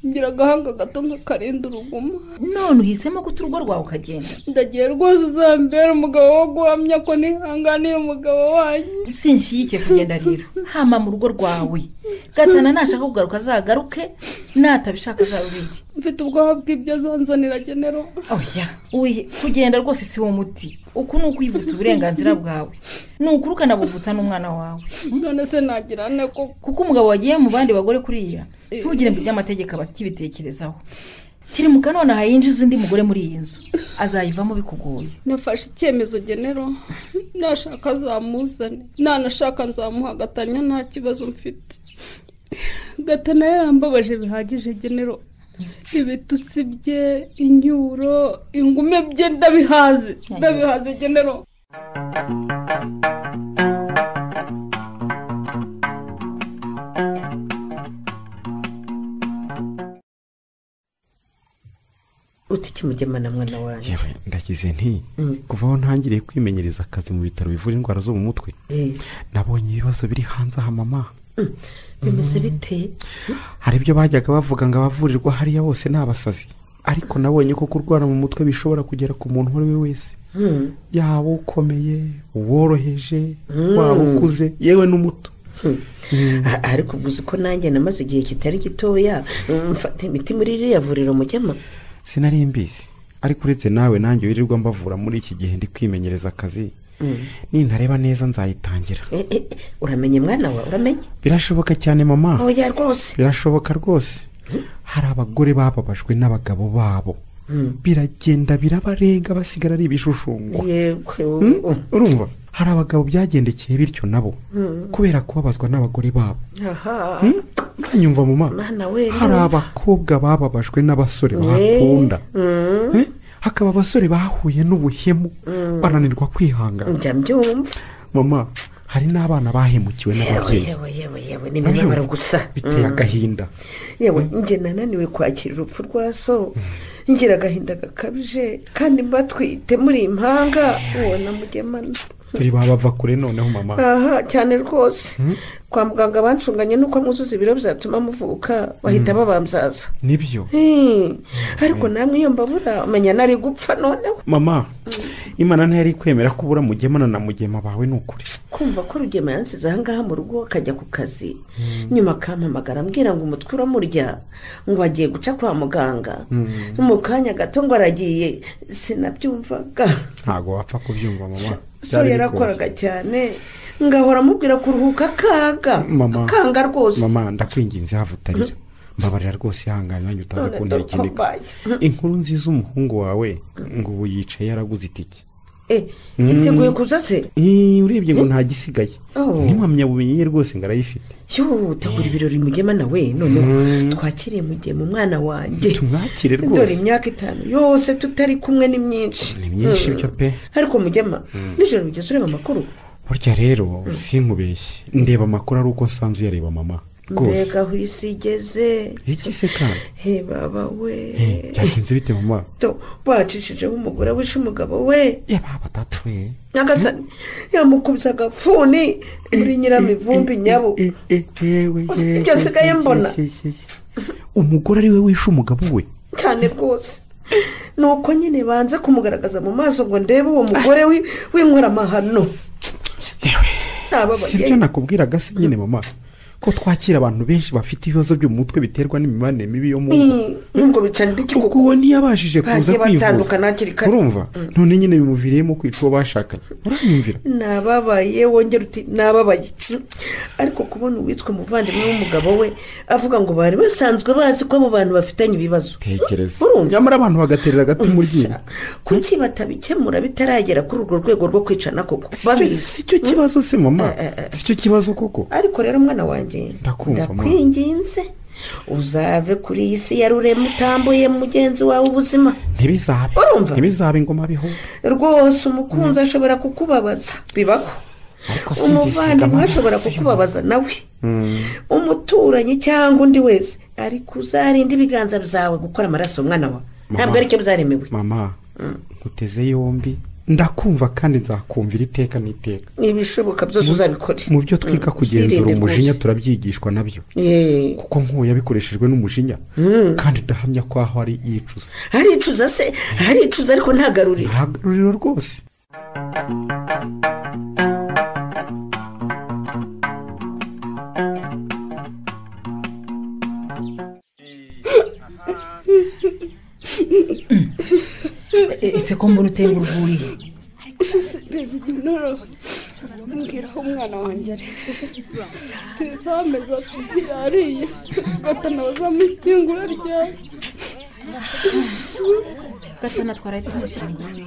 ngira agahanga gato nk'akarinda uruguma. None uhisemo guta urugo rwawe ukagenda? Ndagiye rwose uzambera umugabo wo guhamya ko nihanganiye umugabo wanjye sinshyigikiye kugenda rero. Hama mu rugo rwawe. Gatana nashaka kugaruka azagaruke natabishaka azarubindi mfite ubwoba bw'ibyo azanzanira genero oya uyi kugenda rwose si wo muti. Uku ni ukwivutsa uburenganzira bwawe. Ni ukuri ukanabuvutsa n'umwana wawe. None se nagira ne ko kuko umugabo wagiye mu bandi bagore kuriya ntugire ngo iby'amategeko aba akibitekerezaho. Tirimuka nonaha yinjiza undi mugore muri iyi nzu. Azayivamo bikugoye. Nafashe icyemezo genero. Nashaka azamuzane nanashaka nzamuhagatanya nta kibazo mfite. Gatana yarambabaje bihagije genero. Ibitutsi bye inyuro ingume bye ndabihaze. Ndabihaze genero. Uti kimugemana mwana wanjye. Yewe ndagize nti kuva aho ntangiriye kwimenyereza akazi mu bitaro bivura indwara zo mu mutwe Eh, nabonye ibibazo biri hanze aha mama. Bimeze bite hari ibyo bajyaga bavuga ngo abavurirwa hariya bose ni abasazi. Ariko nabonye ko kurwara mu mutwe bishobora kugera ku muntu uwo ari we wese. Hmm. yaba ukomeye uworoheje waba ukuze yewe n'umuto. Ariko uzi ko nanjye namaze igihe kitari gitoya mm, mfata imiti muri ririya vuriro mujyama sinari mbizi. Ariko uretse nawe nanjye wirirwa mbavura muri iki gihe ndi kwimenyereza akazi. Nintareba neza nzayitangira. Eh, eh, eh, uramenye mwana wawe uramenye? Birashoboka cyane mama. Oya rwose. Birashoboka rwose. Hari abagore bababajwe n'abagabo babo. Mm. biragenda birabarenga basigara ari ibishushungwa Hmm? urumva? Hari abagabo byagendekeye bityo nabo. Kubera kubabazwa n'abagore babo. Hmm? uranyumva mama? Mwana hari abakobwa bababajwe n'abasore bakunda? Hakaba abasore bahuye n'ubuhemu Mm. bananirwa kwihangana mama hari n'abana bahemukiwe n'ababyeyi. Yewe yewe yewe ni imibabaro gusa. biteye Mm. agahinda. Yewe njye nananiwe kwakira urupfu rwa so. Ngira agahinda gakabije kandi mbatwite muri impanga uwo namugemana turi babava kure noneho mama. Aha cyane rwose. Hmm? kwa muganga bancunganye nuko mwuzuza ibiro byatuma muvuka bahita babambyaza ni byo? Hmm. ariko namwe iyo mbabura umenya nari gupfa noneho. Mama imana ntiyari kwemera ko ubura mugemana na mugema bawe ni ukuri. Kumva ko rugema yansize ahangaha mu rugo akajya ku kazi. Nyuma akampamagara ambwira ngo umutwe uramurya ngo agiye guca kwa muganga. Mu kanya gato ngo aragiye sinabyumvaga. Ntabwo wapfa kubyumva mama. So yarakoraga cyane. Ngahora amubwira kuruhuka akaga akanga rwose. mama ndakwinginze havu utarira mbabarira rwose ihangane nanjye utaza ko ikindi inkuru nziza umuhungu wawe ngo ubu yicaye yaraguze itike. Yiteguye kuza se? Eh, urebye ngo nta gisigaye Oh. n'impamyabumenyi ye rwose ngo arayifite yo tegura ibirori mugema nawe noneho twakiriye mugema umwana wanjye. Tumwakire dore rwose imyaka itanu. Yose tutari kumwe ni myinshi. Ni myinshi Mm. byo pe. Ariko mugema nijoro ugeze ureba amakuru. Burya rero sinkubeshye. Ndeba amakuru ari uko nsanzwe uyareba mama. Mbega aho isi igeze. Se kandi. He baba we. Eh, byagenze bite mama Do, bacishijeho umugore wishe umugabo we. Batapfuye nyagasani yamukubise agafuni muri nyiramivumbi nyabo. Gusa ibyo nsigaye mbona. umugore ari we wishe umugabo we? Cyane rwose. Ni uko nyine banze kumugaragaza mu maso ngo ndebe uwo mugore wi- w'inkoramahano. Si byo nakubwiraga se nyine mama ko twakira abantu benshi bafite ibibazo byo mu mutwe biterwa n'imibanire mibi yo mu ngo nubwo bicanira iki kuko uwo ntiyabashije kuza kwivuza urumva? None nyine bimuviriyemo kwica uwo bashakanye. Uranyumvira nababaye wongera uti nababaye. Ariko kubona uwitwa umuvandimwe w'umugabo we avuga ngo bari basanzwe bazi ko abo bantu bafitanye ibibazo. Tekereza. Nyamara abantu bagaterera agati mu ryinyo. kuki batabikemura bitaragera kuri urwo rwego rwo kwicana koko? Babizi si cyo kibazo se mama? Si cyo kibazo koko? Ariko rero mwana wanjye Ndakumva, mama. ndakwinginze. Uzave kuri iyi si ya rurema utambuye mugenzi wawe ubuzima ntibizabe. Urumva? ntibizabe ingoma biho. Rwose umukunzi ashobora kukubabaza. Bibaho. Umuvandimwe ashobora kukubabaza nawe. Umuturanyi cyangwa undi wese. Ariko uzarinde ibiganza byawe gukora amaraso umwana wawe ntabwo ari cyo byaremewe. Mama nkuteze yombi. Ndakumva kandi nzakumvira iteka n'iteka. Ibishoboka byose uzabikore mu byo twiga Mm, kugenzura umujinya. turabyigishwa na byo. Kuko nk'uwo yabikoreshejwe n'umujinya. Mm. kandi ndahamya ko aho ari yicuza. Haricuza se? Haricuza ariko ntagarurire ntagaruriro rwose. ese ko mbona uteye urwuriye perezida intoro mbwira aho umwana wanjye ari tuyise ameza ati yariye gatanabaza mu ikingura ryawe gatana twaraye tumushyinguye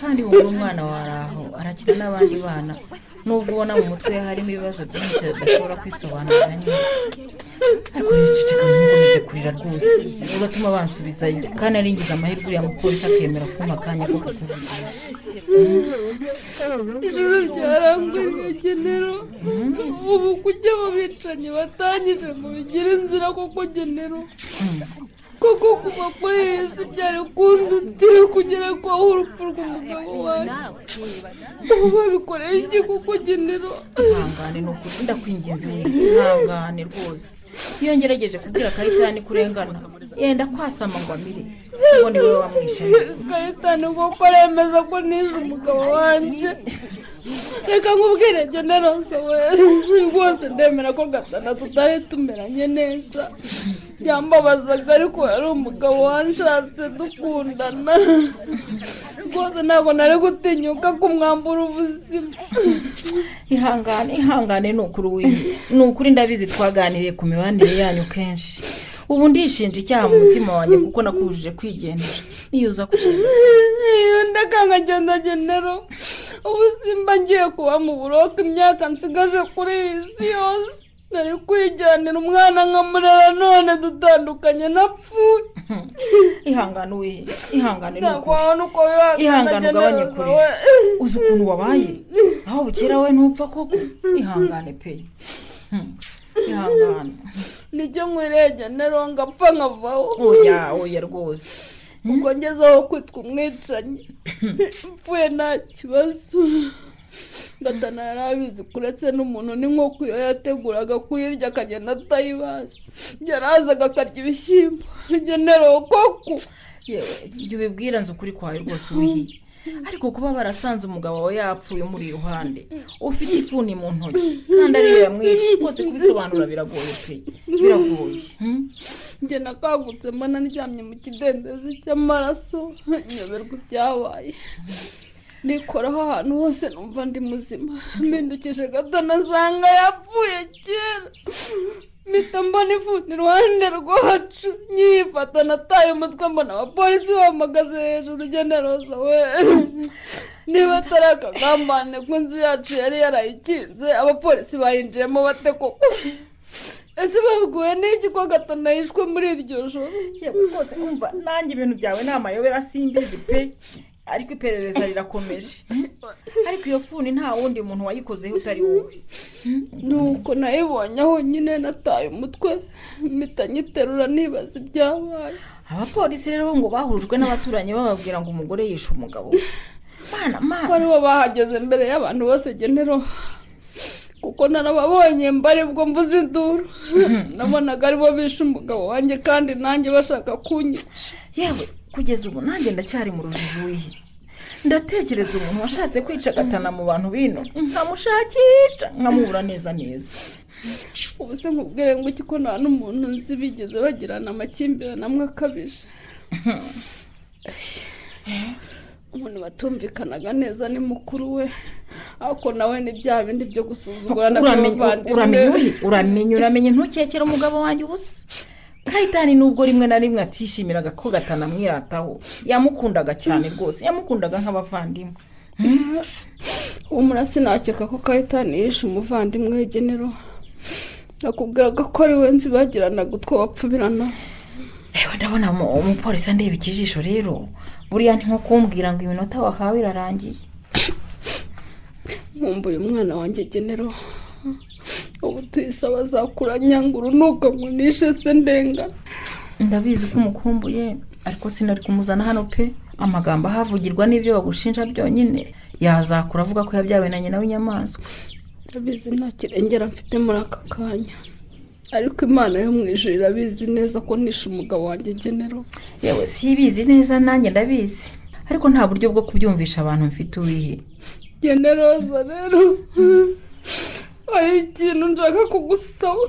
kandi wumva umwana wari aho arakina n'abandi bana. Nubwo ubona mu mutwe we harimo ibibazo byinshi adashobora kwisobanura na nyine ariko rero ceceka ntukomeze kurira rwose? Uratuma bansubizayo. Kandi ari ngize amahirwe uriya mupolisi akemera kumpa akanya ko kukuvugisha. Ijoro ryarangwiriye genero ubu kujya abo bicanyi batangije ngo bigire inzira koko genero. Koko kuva kuri iyi si byari kundutira kugera ko aho urupfu rw'umugabo wanjye ubu babikoreye iki koko genero ihangane ni ukuri ndakwinginze ihangane rwose iyo ngerageje kubwira kayitani kurengana yenda kwasama ngo amire ngo ni wowe wamwishe kayitani koko aremeza ko nishe umugabo wanjye reka nkubwire genero we rwose ndemera ko gatana tutari tumeranye neza yambabazaga ariko yari umugabo wanshatse dukundana rwose ntabwo nari gutinyuka kumwambura ubuzima ihangane ihangane ni ukuri ndabizi twaganiriye ku mibanire yanyu kenshi. Ubu ndishinja icyaha mu mutima wanjye kuko nakubujije kwigendera niyo uza iyo ndakangagenda genero ubu simba ngiye kuba mu buroke imyaka nsigaje kuri iyi si yose. Nari kwijyanira umwana nkamurera none dutandukanye napfuye ihangane we ihangane ni ntabwo ukuri wabona uko wihangana ihangane ugabanye kure uzi ukuntu wabaye? Aho bukera we ntupfa koko? Ihangane pe. Hmm. Ihangane. Nicyo nkwiriye genero ngapfa nkavaho. Oya oya rwose. Kuko ngezeho kwitwa umwicanyi. Mpfuye nta kibazo. Gatana yari abizi kuretse n'umuntu ni nk'uko iyo yateguraga kuyirya akagenda atayibaza yarazaga akarya ibishyimbo. Genero koko. Yewe ibyo ubibwira nzi ukuri kwawe rwose wihiye ariko kuba barasanze umugabo wawe yapfuye umuri iruhande ufite ifuni mu ntoki. Kandi ariyo yamwishe rwose kubisobanura biragoye pe. Biragoye. Hmm? njye nakangutse mbona ndyamye mu kidendezi cy'amaraso. Nyoberwa ibyabaye. Nikoraho ahantu hose numva ndi muzima. Mpindukije gato nasanga yapfuye kera. Mpita mbona ifuni iruhande rwacu. Nyifata nataye umutwe mbona abapolisi bampagaze hejuru generoza we. Niba atari akagambane ko inzu yacu yari yarayikinze abapolisi bayinjiyemo bate koko? Ese babwiwe n'iki ko gatana yishwe muri iryo joro? Rwose umva nanjye ibintu byawe ni amayobera simbizi pe. Ariko iperereza rirakomeje. Ariko iyo funi nta wundi muntu wayikozeho utari wowe. Nuko nayibonye aho nyine nataye umutwe mpita nyiterura nibaza ibyabaye. Abapolisi rero ngo bahujwe n'abaturanyi bababwira ngo umugore yishe umugabo. Mana mana. Ko ari bo bahageze mbere y'abantu bose genero. Kuko narababonye mbari bwo mvuze induru. Nabonaga ari bo bishe umugabo wanjye kandi nanjye bashaka kunyica yewe. Kugeza ubu nanjye ndacyari mu rujijo wihe? Ndatekereza umuntu washatse kwica agatana mu bantu bino. Nkamushakisha nkamubura neza neza. Ubu se nkubwire ngo iki ko nta n'umuntu nzi bigeze bagirana amakimbirane amwe akabije? Umuntu batumvikanaga neza ni mukuru we. Ariko nawe ni bya bindi byo gusuzugurana Uramenye- uramenye uramenye ntukekere umugabo wanjye ubusa? Kayitani nubwo rimwe na rimwe atishimiraga ko gatana amwirataho yamukundaga cyane rwose. Yamukundaga nk'abavandimwe. Uwo murasi nakeka ko kayitani yishe umuvandimwe we genero nakubwiraga ko ari we nzi bagiranaga utwo bapfubirana yewe ndabona umu- umupolisi andeba ikijisho rero. Buriya ni nko kumbwira ngo iminota wahawe irarangiye. Nkumbuye umwana wanjye genero ubu tuyisaba azakura nyanga urunuka ngo nishe se ndenga ndabizi ko umukumbuye ariko sinari kumuzana hano pe. Amagambo ahavugirwa n'ibyo bagushinja byonyine yazakura avuga ko yabyawe na nyina w'inyamaswa. Ndabizi nta kirengera mfite muri aka kanya. Ariko imana yo mu ijuru irabizi neza ko nishe umugabo wanjye genero yewe si ibizi neza nanjye ndabizi. Ariko nta buryo bwo kubyumvisha abantu mfite uwihe. Generoza rero. Hari ikintu nshaka kugusaba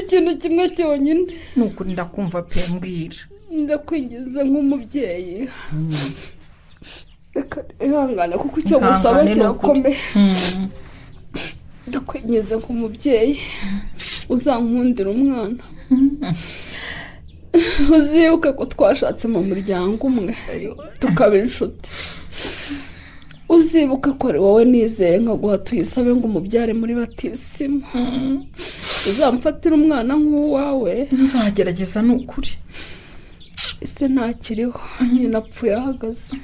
ikintu kimwe cyonyine. Ni ukuri ndakumva pe mbwira. Ndakwinginze nk'umubyeyi. Reka ihangane kuko icyo ukuri. kirakomeye. Ndakwinginze nk'umubyeyi. Uzankundira umwana. Uzibuke ko twashatse mu muryango umwe. Tukaba inshuti. Uzibuke ko ari wowe nizeye nkaguha tuyisabe ngo umubyare muri batisimu uzamfatire umwana nk'uwawe. Nzagerageza ni ukuri ese ntakiriho? Nyina apfuye ahagaze.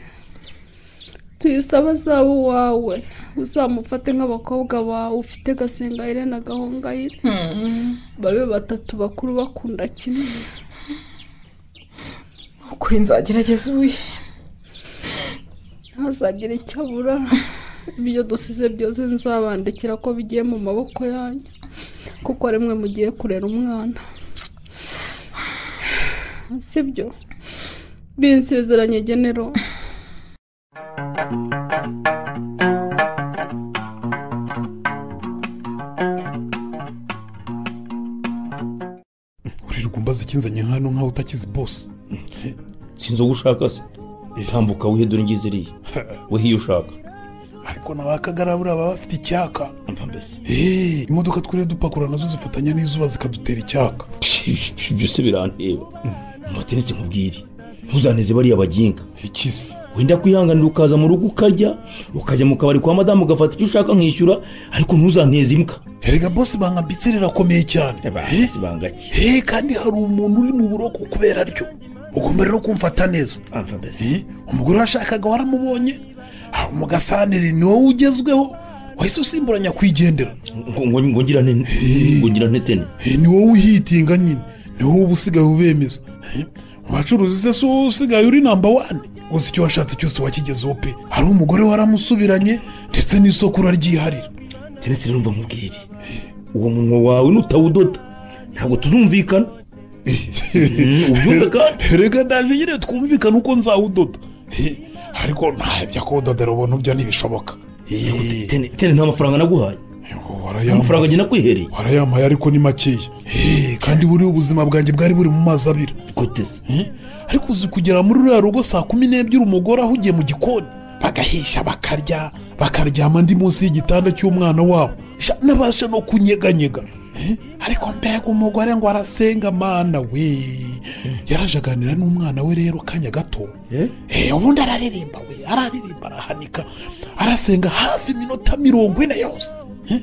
Tuyisabe azaba uwawe. Uzamufate nk'abakobwa bawe. Ufite gasengayire na gahongayire babe batatu bakuru bakunda kimwe. Ukuri nzagerageza uwihe ntazagire icyo abura. Ibyo dusize byose nzabandikira ko bigiye mu maboko yanyu kuko rimwe mugiye kurera umwana. Sibyo binsezeranye genero. Uririrwa umbaza ikinzanye hano nkaho utakizi bose sinzi uwo ushaka se. Tambuka wihe dore ngize iriya. Wihe iyo ushaka. Ariko na ba kagarabura baba bafite icyaka. Eee imodoka twiriwe dupakura na zo zifatanya n'izuba zikadutera icyaka. Ibyo se biranteba. Ntutenetse nkubwire. Ntuzaneze bariya baginga. Ikisi. Wenda kwihanganira ukaza mu rugo ukarya ukajya mu kabari kwa madamu ugafata icyo ushaka nkishyura ariko ntuzanteze imbwa. Erega bose bangambitse rirakomeye cyane. Bangaki eee kandi hari umuntu uri mu buroko kubera ryo. Ugomba rero kumfata neza. Umugore washakaga waramubonye mu gasantere ni wowe ugezweho wahise usimbura nyakwigendera. Ngo ngira nte ngo ngira ntetene Eh, ni? Wowe uhitinga nyine ni wowe uba usigaye ubemeza. Eh, mu bacuruzi se si wowe usigaye uri namba wani gusa icyo washatse cyose wakigezeho pe. Hari umugore waramusubiranye ndetse n'isoko uraryiharira tenetse rero mva nkubwire. Uwo munwa wawe nutawudoda ntabwo tuzumvikana. Ubyumve kandi reka ndaje nyine twumvikane uko nzawudoda. Ariko ntabyo akawudodera ubuntu byo ntibishoboka. Tene nta mafaranga naguhaye. Amafaranga njye nakwihereye warayampaye ariko ni makeya. Kandi buriya ubuzima bwanjye bwari buri mu mazi abira ariko uzi kugera muri ruriya rugo saa kumi n'ebyiri umugore ahugiye mu gikoni. Bagahisha bakarya bakaryama ndi munsi y'igitanda cy'umwana wabo. Sha, nabasha no kunyeganyega. Ariko mbega umugore ngo arasenga mana we? Yaraje aganira n'umwana we rero kanya gato. Eh, ubundi araririmba we araririmba arahanika arasenga hafi iminota mirongo ine yose. Eh,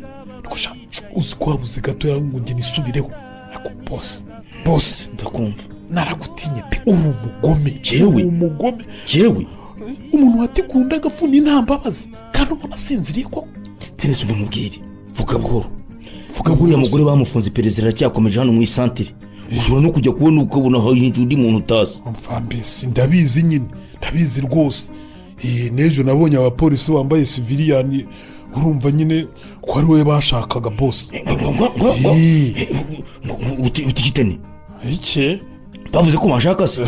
uzi ko wabuze gato yawe ngo njye nisubireho? Ariko bose bose ndakumva. naragutinye pe uri umugome Jewe? umugome jewe. Umuntu watikunda agafuna nta mbabazi kandi ubona asinziriye ko? Tenesi uva mubwire vuga buhoro. Vuga buriya mugore bamufunze iperereza iracyakomeje hano mu isantire ushobora no kujya kubona ukabona hinjiye undi muntu utazi. Mfambesi ndabizi nyine ndabizi rwose. Eh, n'ejo nabonye abapolisi bambaye siviliyani urumva nyine ko ari we bashakaga bose utikitene iki bavuze ko bashaka se.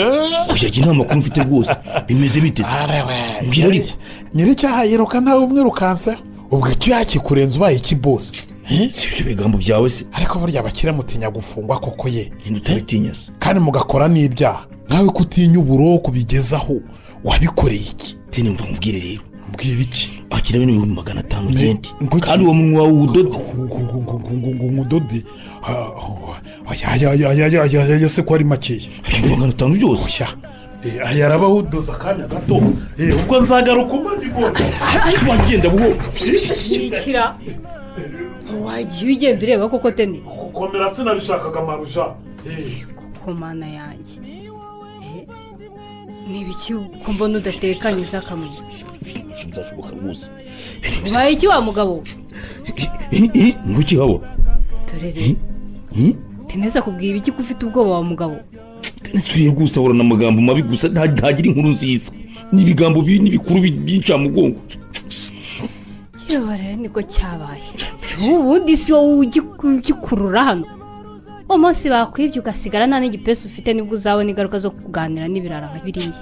Kujya inama makuru mfite rwose. Bimeze bite? Mbwira ariko nyir'icyaha yiruka ntawe umwirukanse ubwo icyo yakikurenza ubaye iki bose si ibyo bigambo byawe se ariko burya abakire mutinya gufungwa koko ye ninde utabitinya se kandi mugakora n'ibyaha nawe kutinya uburoko bigezaho wabikoreye iki tini mva mubwire rero mbwira iki akira bino ibihumbi magana atanu ugende kandi uwo munwa ngo umudode aya se ko ari makeya ibihumbi magana atanu byose Eh, aya araba awudoza akanya gato Eh, ubwo nzagaruka umandi bose ese wagenda buhoro wagiye ugenda ureba koko teni komera sinabishakaga maruja. Ku mana yanjye. Ni ibiki ko mbona udatekanye nzakamenya bizashoboka rwose. Ubaye iki wa mugabo? Ntuki haba dore rero. Teneza kubwira ibiki ko ufite ubwoba wa mugabo? Tenesi uriye gusahurana amagambo mabi gusa nta- ntagira inkuru nziza. Ni ibigambo bibi n'ibikuru bi- by'incamugongo yewe rero niko cyabaye. Ubundi si wowe ugi- ugikurura hano? Uwo munsi bakwibye ugasigara nta n'igipesi ufite ni bwo uzabona ingaruka zo kuganira n'ibirara nka biriya.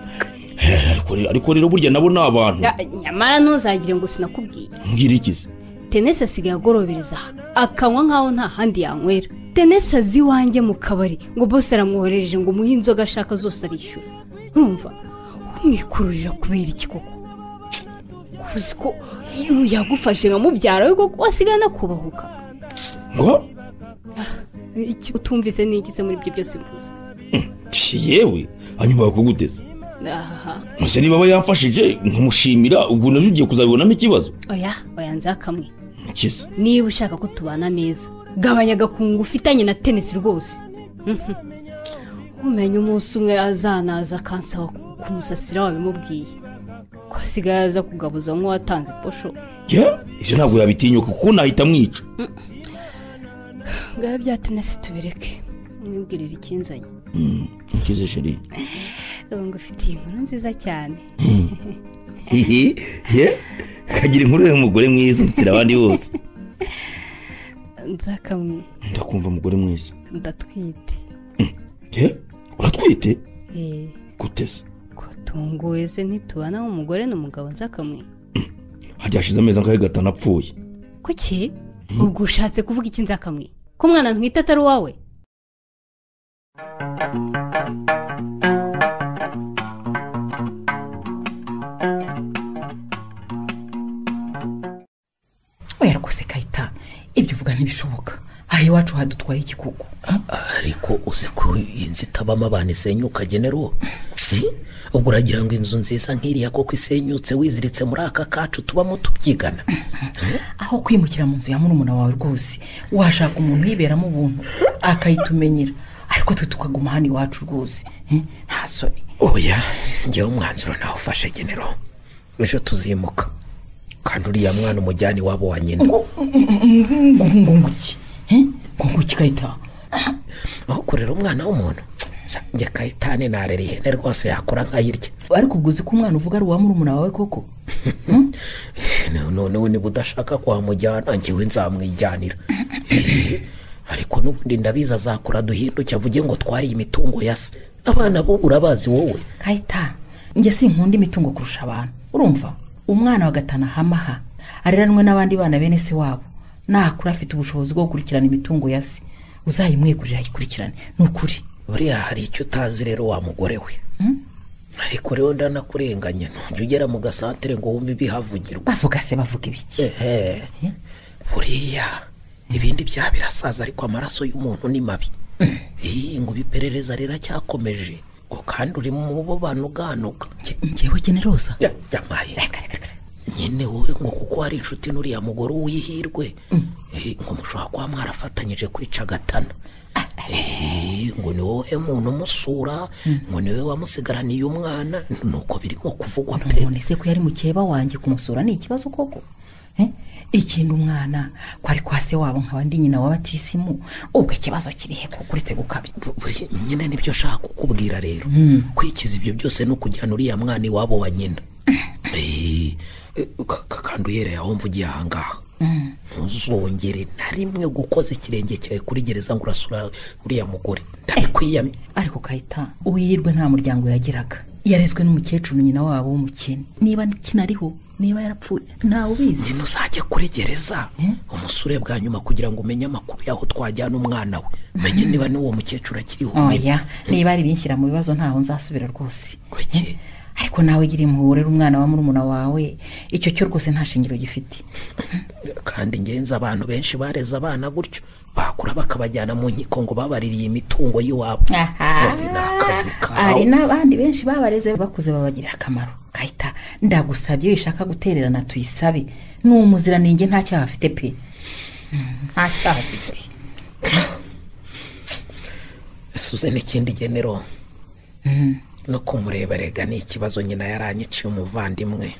Ariko rero- burya nabo ni abantu. Ya- nyamara ntuzagire ngo sinakubwiye. Mbwira iki se tenesi asigaye agorobereza akanywa nk'aho nta handi yanywera. Tenesi azi iwanjye mu kabari ngo bose aramwoherereje ngo umuhe inzoga ashaka zose arishyura urumva? Umwikururira kubera iki koko? Ko iyo yagufashe nka mubyara we koko wasigaye anakubahuka? Ngo? Utumvise ni iki se muri ibyo byose mvuze? Yewe hanyuma bakuguteza aha. Gusa niba aba yamfashije nkumushimira ubwo na byo ugiye kuzabibonamo ikibazo. Oya oya nzakamwe. Kiza niba ushaka ko tubana neza gabanya agakungu ufitanye na tenisi rwose. Mhm. umenya umunsi umwe azanaza akansaba kumusasira wabimubwiye. Ko asigaye aza kugabuza nk'uwatanze posho ibyo ntabwo yabitinyuka kuko nahita amwica ngaho bya tenisi tubireke? Mwibwirire ikinzanye nkize sheri ubu ngufitiye inkuru nziza cyane. Ye? Kagira inkuru y'umugore mwiza undutira abandi bose. Nzakamwe ndakumva umugore mwiza. Ndatwite. Ye? Uratwite? Eh, gute se? Tunguwe se ntitubana nk'umugore n'umugabo nzakamwe harya hashize amezi angahe gatanu apfuye? Kuki? Ubwo ushatse kuvuga iki nzakamwe ko umwana ntwite atari uwawe? Oya rwose kayita ibyo uvuga ntibishoboka. Aha iwacu hadutwaye ikikugu ariko uzi ko iyi nzu itabamo abantu isenyuka genero Eh? ubwo uragira ngo inzu nziza nk'iriya koko isenyutse wiziritse muri aka kacu tubamo tubyigana aho kwimukira mu nzu ya murumuna wawe rwose washaka umuntu uyiberamo ubuntu akayitumenyera ariko twe tukaguma hano iwacu rwose eh, nta soni oya njyewe umwanzuro nawe ufashe genero ejo tuzimuka kandi uriya mwana umujyane iwabo wa nyina ngo ngo iki ngo ngo iki kayita aho kurera umwana w'umuntu njye kayitani narera ihene rwose yakora nkayirya. Ariko ubwo uzi ko umwana uvuga ari uwa murumuna wawe koko? Noneho niba udashaka kuhamujyana njyewe nzamwijyanira. Ariko n'ubundi ndabizi azakura duhinduke avuge ngo twariye imitungo ya se. Abana bo urabazi wowe. Kayita njye sinkunda imitungo kurusha abantu. Urumva? Umwana wa gatana hamaha. Areranwe n'abandi bana bene se wabo. Nakura afite ubushobozi bwo gukurikirana imitungo ya se. Uzayimwegurira ayikurikirane. Ni ukuri. Buriya hari icyo utazi rero wa mugore we. Ariko rero ndanakurenganya ntujya ugera mu gasantere ngo wumve ibihavugirwa. Bavuga se bavuga ibiki? Ehe. Buriya ibindi byaha birasaza ariko amaraso y'umuntu ni mabi. Iyi ngo iperereza riracyakomeje ngo kandi uri mu bo banuganuga ngewe generoza jyamaye nyine wowe ngo kuko hari inshuti n'uriya mugore w'ihirwe eh, ngo mushobora kuba mwarafatanyije kwica agatana Eh, ngo ni wowe muntu umusura ngo ni wowe wamusigaraniye umwana nuko birimo kuvugwa pe. none se ko yari mukeba wanjye kumusura ni ikibazo koko? Eh? ikindi umwana ko ari kwa se wabo nkaba ndi nyina wa batisimu ubwo ikibazo kiri he kuko uretse gukabya. Buri nyine ni byo nshaka kukubwira rero. Kwikiza ibyo byose no kujyana uriya mwana iwabo wa nyina. Eh, eh, ka- ka- kandi uhereye aho mvugiye ahangaha ntuzongere na rimwe gukoza ikirenge cyawe kuri gereza ngo urasura uriya mugore. Ndabikwiyamye. Ariko kayita uwiyirwe nta muryango yagiraga. Yarezwe n'umukecuru nyina wabo w'umukene. Niba kinariho niba yarapfuye ntawe ubizi. Nyine uzajye kuri gereza umusure bwa nyuma kugira ngo umenye amakuru y'aho twajyana umwana we. Umenye niba n'uwo mukecuru akiriho. Oya niba ari ibinshyira mu bibazo ntaho nzasubira rwose. Ariko nawe gira impuhwe rero umwana wa murumuna wawe icyo cyo rwose nta shingiro gifite. Kandi ngenzi abantu benshi bareze abana gutyo bakura bakabajyana mu nkiko ngo babaririye imitungo y'iwabo. Hari n'abandi benshi babareze bakuze babagirira akamaro. Kahita ndagusabye iyo ushaka gutererana tuyisabe. Ni umuziranenge nta cyaha afite pe. Mm, nta cyaha afite. Suze n'ikindi genero? No kumureba rega ni ikibazo nyina yaranyiciye umuvandimwe.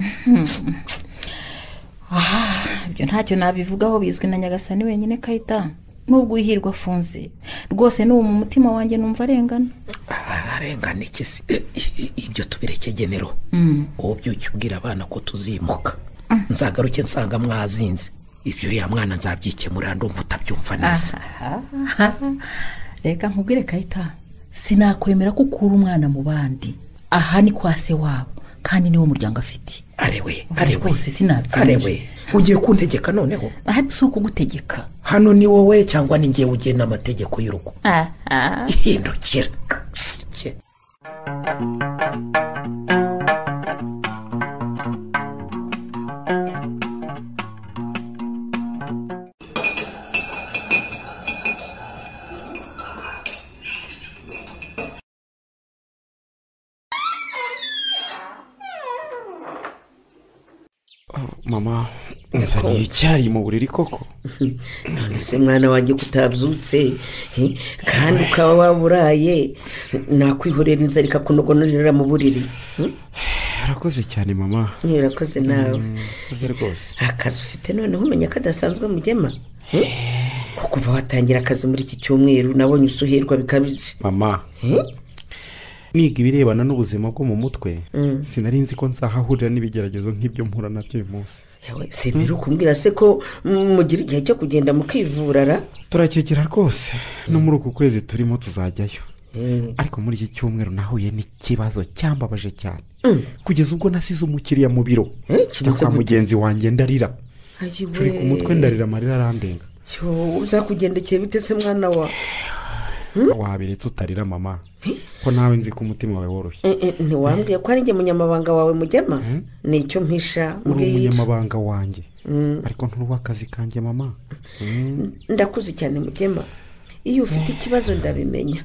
Aha ibyo ntacyo nabivugaho bizwi na nyagasani wenyine kahita nubwo uhirwa afunze rwose n'ubu mu mutima wanjye numva arengana. Arengana iki se ibyo tubireke genero Mm. wowe byuki ubwira abana ko tuzimuka. Nzagaruke nsanga mwazinze. Ibyo uriya mwana nzabyikemurira ndumva utabyumva neza. Aha. reka nkubwire kahita sinakwemera ko ukura umwana mu bandi. Aha ni kwa se wabo. Kandi niwo muryango afite. Arewe arewe arewe ugiye kuntegeka noneho? Ahari si ukugutegeka hano ni wowe cyangwa ni ngewe ugena amategeko y'urugo? Aha. Mama nzaniye icyari mu buriri koko? Ese mwana wanjye kutabyutse eh, kandi ukaba waba uraye nakwihorera inzara ikakunogonorera mu buriri arakoze cyane mama. Urakoze nawe. Urakoze rwose. Akazi ufite noneho umenya ko adasanzwe mugema eh? ko kuva watangira akazi muri iki cyumweru nabonye usuherwa bikabije. Mama. Niga ibirebana n'ubuzima bwo mu mutwe sinari nzi ko nzahahurira n'ibigeragezo nk'ibyo mpura na byo uyu munsi. Simera ukumbwira se ko mm, mugira igihe cyo kugenda mukivura ra turakegera rwose no muri uku kwezi turimo tuzajyayo. Ariko muri iki cyumweru nahuye n'ikibazo cyambabaje cyane. Kugeza ubwo nasize umukiriya mu biro kwa gute? mugenzi wanjye ndarira. Turi ku mutwe ndarira amarira arandenga. Uzakugendekeye bite se mwana wa? Wabiretse utarira mama. Ko nawe nzi ko umutima wawe woroshye. Eh, eh, ntiwambwiye ko ari njye munyamabanga wawe mugema ni icyo mpisha uri umunyamabanga wanjye. Mm. ariko nturi akazi kanjye mama. Ndakuze cyane mugema iyo ufite ikibazo ndabimenya.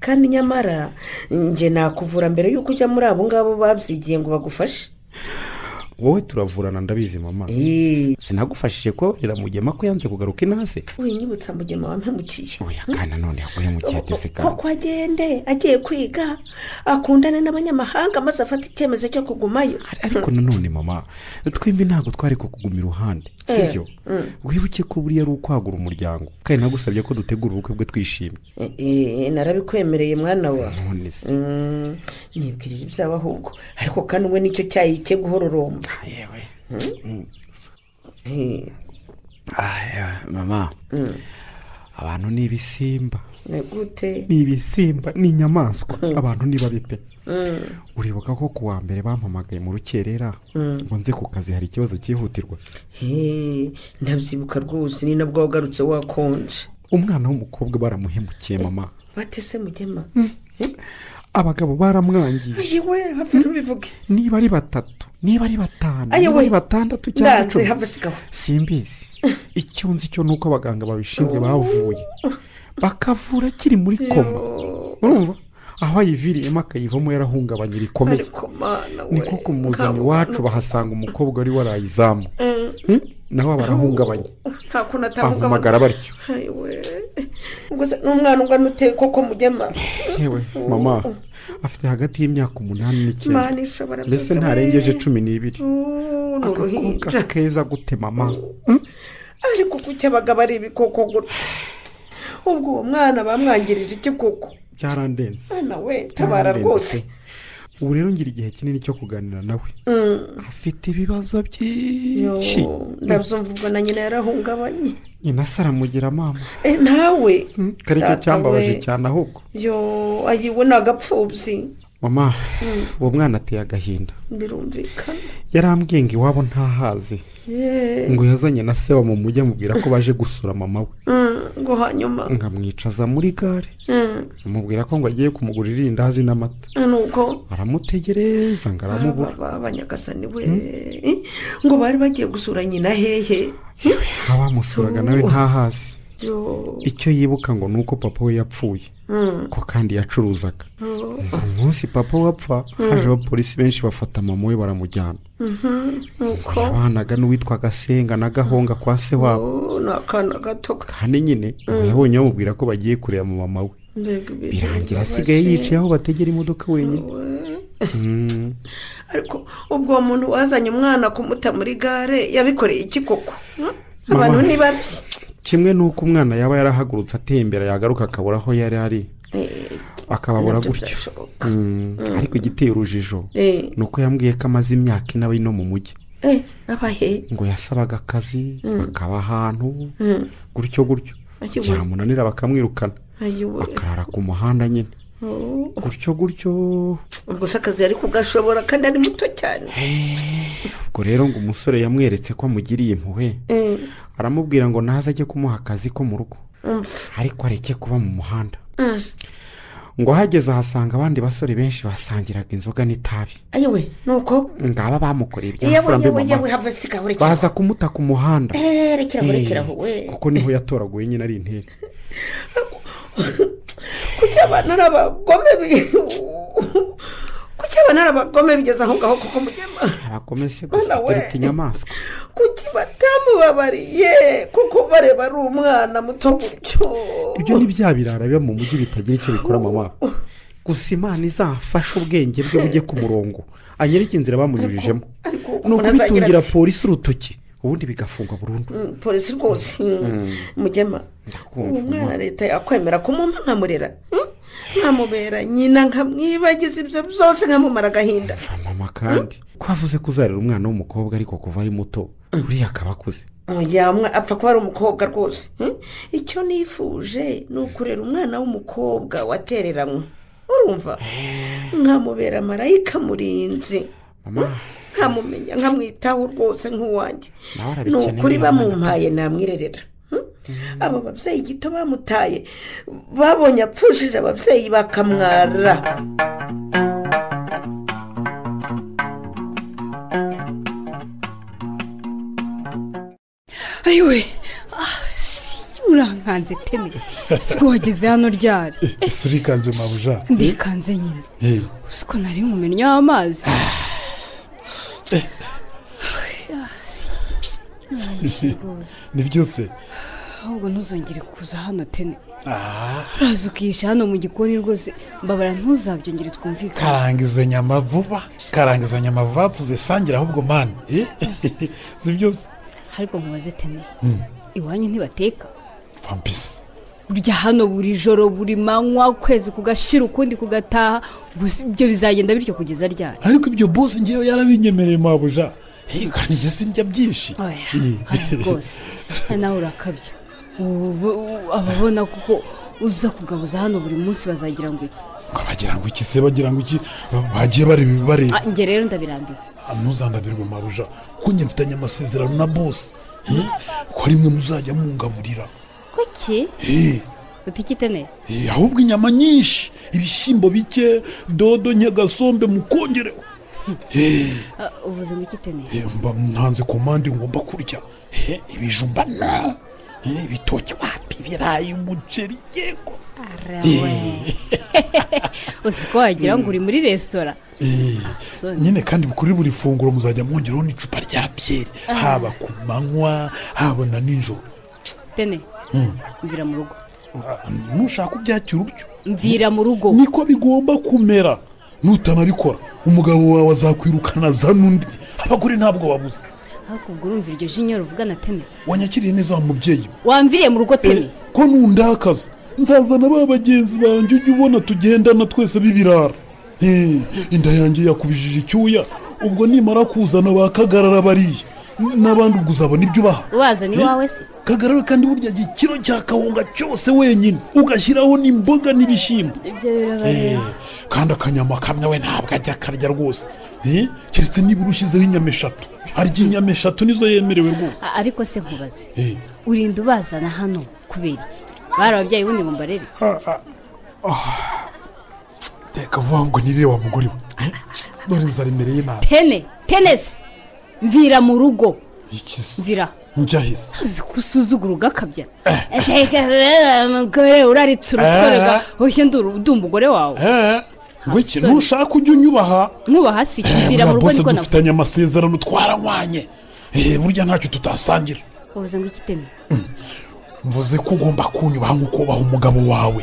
Kandi nyamara njye nakuvura mbere y'uko ujya muri abo ngabo babyigiye ngo bagufashe. Wowe turavurana ndabizi mama. Sinagufashije kubabarira mugema ko yanze kugaruka inase? Winyibutsa mugema wampemukiye kandi nanone yaguhemukiye atese ko kandi ko agende agiye kwiga akundane n'abanyamahanga maze afate icyemezo cyo kugumayo. Ariko nanone mama twembi ntabwo twari kukuguma iruhande sibyo? Mm. wibuke ko buriya ari ukwagura umuryango kandi nagusabye ko dutegura ubukwe bwe twishimye. Eh, eh, narabikwemereye mwana wa. None se Mm, nibwirira ibyabo ahubwo ariko kandi umwe ni cyo cyayi cye guhororomba. Yewe Eh, mama abantu ni ibisimba ni gute. Ni ibisimba ni inyamaswa abantu ni babi pe Mm, uribuka ko ku wa mbere bampamagaye mu rukerera. Mm. ngo nze ku kazi hari ikibazo cyihutirwa. Eh, ndabyibuka rwose ni nabwo wagarutse wakonje. Umwana w'umukobwa baramuhemukiye mama. batese mugema. Abagabo hafi ntubivuge niba ari batatu niba ari batanu niba ari batandatu cyangwa icumi. simbizi. Icyo nzi cyo ni uko abaganga babishinzwe bavuye. Bakavura akiri muri koma. Urumva? Aho ayiviriyemo akayivamo mana we. Niko kumuzana iwacu bahasanga umukobwa wari warayizamu. Hmm? Nawe aba arahungabanye nta kuntu batyo. N'umwana ungana uteye koko mugema yewe mama afite hagati y'imyaka umunani n'icyenda. Mbese ntarengeje cumi n'ibiri. Ni agakobwa keza gute mama? Ariko kuki abagabo ari ibikoko gutya ubwo uwo mwana bamwangirije iki koko? Byarandenze mwana we tabara rwose. Ubu rero ngira igihe kinini cyo kuganira nawe. Mm. afite ibibazo byinshi. Ndabyumva ubwo na nyina yarahungabanye. Nyina se aramugira mama. Eh, nawe? Cyo Data cyambabaje cyane ahubwo. Yo ayiwe ni agapfubyi mama Mm. uwo mwana ateye agahinda. Birumvikana yarambwiye ngo iwabo ntahazi ngo yazanye na se wa mu mujyi amubwira ko baje gusura mama we. Mm, ngo hanyuma. Nkamwicaza muri gare. Amubwira ko ngo agiye kumugurira irindazi n'amata. Nuko? Aramutegereza ngo aramubura. aba- abanyagasani we. Ngo bari bagiye gusura nyina hehe? Abamusuraga nawe ntahazi icyo yibuka ngo ni uko papa we yapfuye. Mm. ko kandi yacuruzaga. Oh. umunsi papa we apfa Mm. haje abapolisi benshi bafata mama we baramujyana. Mhm, yabanaga n'uwitwa gasenga na gahonga kwa se wabo. Oh, kandi nyine ngo yabonye bamubwira ko bagiye kureba mu mama we. Birangira asigaye yicaye aho bategera imodoka wenyine. Ariko ubwo uwo muntu wazanye umwana kumuta muri gare yabikoreye iki koko? Hmm? Abantu ni babi kimwe n'uko umwana yaba yarahagurutse atembera yagaruka akabura aho yari ari Eh, akababura gutyo. Mm. Mm. ariko igiteye urujijo Eh. ni uko yambwiye ko amaze imyaka ine aba no mu mujyi eh ngo yasabaga akazi Mm. akaba ahantu Mm. gutyo gutyo byamunanira bakamwirukana akarara ku muhanda nyine. Gutyo gutyo ubwo se akazi yari kugashobora kandi ari muto cyane. Ubwo rero ngo umusore yamweretse ko amugiriye impuhwe Mm. aramubwira ngo naze ajye kumuha akazi ko mu rugo. Ariko areke kuba mu muhanda. Mm. ngo ahageze ahasanga abandi basore benshi basangiraga inzoga n'itabi. Ayiwe nuko? Ngaba bamukoreye yewe ibyafura mbi yewe yewe mama baza kumuta ku muhanda. Eh, Eh, kuko ni ho yatoraguye nyine ari intere. kuki abana ari abagome kuki abana ari abagome bigeze aho ngaho kuko mugema abagome se gusa we. tereta inyamaswa. Kuki batamubabariye kuko bareba ari umwana muto gutyo ibyo ni bya birara biba mu mujyi bitagira icyo bikora mama. Gusa imana izafashe ubwenge bwe bujye ku murongo. Anyereke inzira bamunyujijemo? Ni ukubitungira polisi urutoki. Ubundi bigafungwa burundu. Mm, polisi rwose. Mm, mugema uwo mwana leta yakwemera kumumpa nkamurera nkamubera nyina nkamwibagiza ibyo byose nkamumara agahinda. Mama kandi. Ko wavuze ko uzarera umwana w'umukobwa ariko kuva ari muto. Uriya akaba akuze. Apfa kuba ari umukobwa rwose. Icyo nifuje ni ukurera umwana w'umukobwa watereranywe. Urumva? Nkamubera marayika murinzi. Mama. Nkamumenya nkamwitaho rwose nk'uwanjye ni ukuri bamumpaye namwirerera Hmm? abo babyeyi gito bamutaye babonye apfushije ababyeyi bakamwara. Ayiwe ah, urankanze teme. Siko wageze hano ryari? Ese urikanze mabuja. Ndikanze nyine Eh, siko nari nkumenya amazi ni byose ahubwo ntuzongere kuza hano tene uraza ukisha hano mu gikoni rwose. Mbabara ntuzabyongere twumvikane. Karangiza inyama vuba. Karangiza inyama vuba tuzisangira ahubwo mani Eh, si byose ariko nkubaze tene Mm. iwanyu ntibateka. Vampisi. Urya hano buri joro buri manywa ukwezi kugashira ukundi kugataha ibyo bizagenda bityo kugeza ryari? Ariko ibyo bose ngewe yarabinyemereye mabuja. Njye sinjya byinshi. Rwose nawe urakabya. Ababona kuko uza kugabuza hano buri munsi bazagira ngo iki? Bagira ngo iki se? Bagira ngo iki? Bagiye bareba ibibareba Ah, njye rero ndabirambiwe ntuzandabirwe mabuja. Kuko njye mfitanye amasezerano na bosi Eh, ko rimwe muzajya mungaburira kuki Eh, uti ikitene Eh, ahubwo inyama nyinshi. Ibishyimbo bike dodo nyagasombe mukongereho Eh, Ah, uvuze ngo ikitene mba ntanze komande ngomba kurya. Ibijumba na. Ibitoki wapi? Ibirayi umuceri yego. Uzi ko wagira ngo uri muri resitora nyine kandi kuri buri funguro muzajya mwongeraho n'icupa rya byeri. Ah. haba ku manywa haba na nijoro. Mvira mu rugo. Nushaka ubyakira ubyo mvira mu rugo. Niko bigomba kumera. Nutanabikora umugabo wawe azakwirukana azana undi abagore ntabwo babuze. Ubwo urumva iryo jinya ruvugana tene. Wanyakiriye neza wa mubyeyi. Wamviriye mu rugo tene. ko nundakaza. Nzazana ba bagenzi banjye ujya ubona tugendana twese b'ibirara. Eh, inda yanjye yakubijije icyuya. Ubwo nimara kuzana ba kagarara bariya. N'abandi ubwo uzabona ibyo ubaha ubazana Eh? iwawe se? Kagarara kandi burya agira ikiro cya kawunga cyose wenyine. Ugashyiraho n'imboga n'ibishyimbo. Ibyo Eh, birabareba kandi akanyama kamwe we ntabwo ajya akarya rwose. Eh, keretse nibura ushyizeho inyama eshatu. Arya inyama eshatu nizo yemerewe rwose. Ariko se nkubaze. Eh, urinda ubazana hano kubera iki? Bari ababyeyi bundi ngo mbarere. Teka vuba ngo nirire wa mugore we. Eh, dore inzara imereye nabi. Tene tenesi mvira mu rugo. Mvira njya heza uzi ko usuzugura ugakabya rero, mugore uraritse urutwereka ushye ndi umugore wawe. Ngo iki nushaka ujya unyubaha? Mwubaha si Eh, mvira mu rugo niko navuze. dufitanye amasezerano twaranywanye Eh, burya ntacyo tutasangira. Uvuze ngo iki tene mvuze ko ugomba kunyubaha nk'uko ubaha umugabo wawe.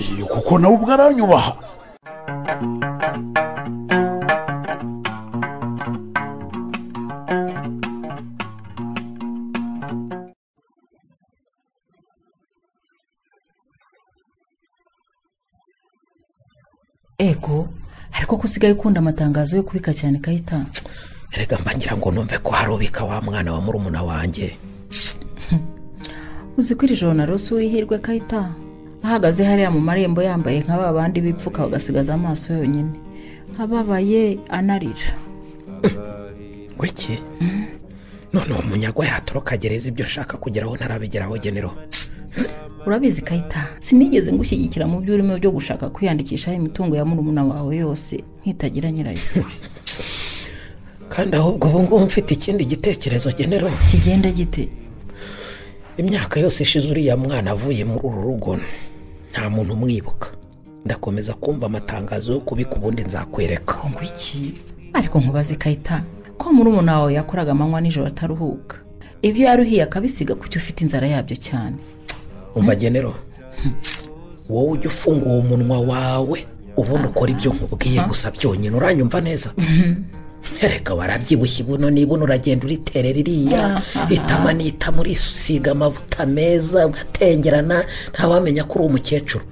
Eh, kuko nawe ubwo aranyubaha ego ariko ko usigaye ukunda amatangazo yo kubika cyane kayita? Reka mbangira ngo numve ko hari ubika wa mwana wa murumuna wanjye. Uzi ko iri joro na rose wihirwe kayita? Ahagaze hariya mu marembo yambaye nka ba bandi bipfuka bagasigaza amaso yonyine. Ababaye anarira. Wiki none uwo munyagwa yatoroka gereza ibyo nshaka kugeraho ntarabigeraho genero urabizi kayita. Sinigeze ngushyigikira mu byo urimo byo gushaka kwiyandikishaho imitungo ya murumuna wawe yose nkitagira nyirayo. Kandi ahubwo ubu ngubu mfite ikindi gitekerezo genero kigenda gite? Imyaka yose ishize uriya mwana avuye muri uru rugo nta muntu umwibuka. Ndakomeza kumva amatangazo yo kubika ubundi nzakwereka. Ngo iki ariko nkubaze kayita ko murumuna wawe yakoraga amanywa nijoro ataruhuka. Ibyo yaruhiye akabisiga kuko ufite inzara yabyo cyane. Umva genero wowe ujya ufungura umunwa wawe ubundi ukora ibyo nkubwiye gusa byonyine uranyumva neza? Reka warabyibushye ibuno nibuno uragenda uriterera iriya itama n'itama urisusiga amavuta meza ugatengerana ntawamenya ko uri umukecuru.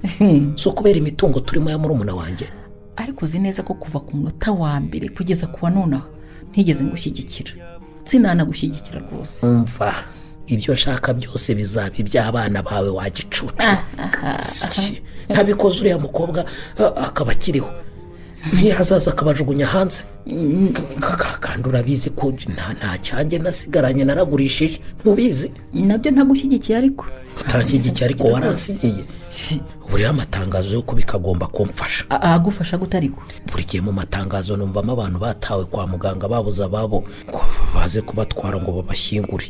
Si ukubera imitungo turimo ya murumuna wanjye? Ariko uzi neza ko kuva ku munota wa mbere kugeza ku wa nonaha ntigeze ngushyigikira. Sinanagushyigikira rwose. Umva. Ibyo nshaka byose bizaba iby'abana bawe wa gicucu Siki. ntabikoze uriya mukobwa akaba akiriho. Ntiyazaza akabajugunya hanze. Ka- ka- kandi urabizi ko nta cyanjye nasigaranye naragurishije. Ntubizi? Nabyo ntagushyigikiye ariko. Utanshyigikiye ariko waransigiye buriya amatangazo yo kubika agomba kumfasha agufasha gute ariko? Buri gihe mu matangazo numvamo abantu batawe kwa muganga babuze ababo ngo baze kubatwara ngo babashyingure.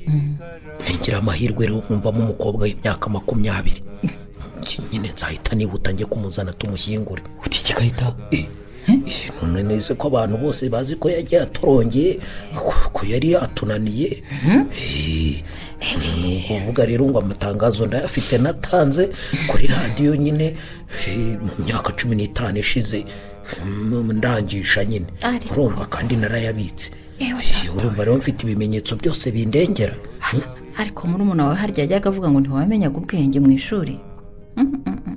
Ntigira amahirwe rero nkumvamo umukobwa w'imyaka makumyabiri. Nyine nzahita nihuta njye kumuzana tumushyingure uti kigahita? None neze ko abantu bose bazi ko yagiye atorongeye ko- yari yatunaniye. Eh, ni ukuvuga rero ngo amatangazo ndayafite natanze kuri radiyo nyine eh, mu myaka cumi n'itanu ishize. Mm, ndangisha nyine. Urumva kandi narayabitse. Eh, urumva rero mfite ibimenyetso byose bindengera. Ariko murumuna wawe harya yajyaga avuga ngo ntiwamenyaga ubwenge mu ishuri.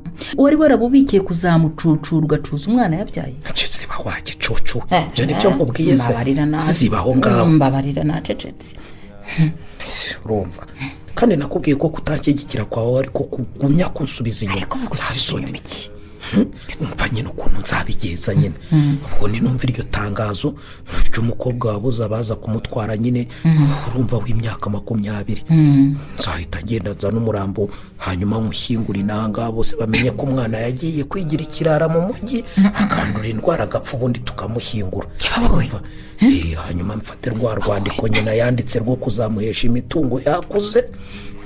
Mm, mm, mm, mm. wari warabubikiye kuzamucucura ugacuza umwana yabyaye ziba wagicucu ibyo ni byo nkubwiye se? nawe. zibaho ngaho. Mbabarira nacecetse urumva? Kandi nakubwiye ko kutanshyigikira kwawe ariko kugumya kunsubiza inyuma. Nta soni. Umva nyine ukuntu nzabigenza nyine. Ubwo ni numva iryo tangazo ry'umukobwa wabuze abaza kumutwara nyine urumva w'imyaka makumyabiri. Nzahita ngenda nzana umurambo hanyuma mushyingura inanga bose bamenye ko umwana yagiye kwigira ikirara mu mujyi akandura indwara agapfa ubundi tukamushyingura? Eh, hanyuma mfate rwa rwandiko nyina yanditse rwo kuzamuhesha imitungo yakuze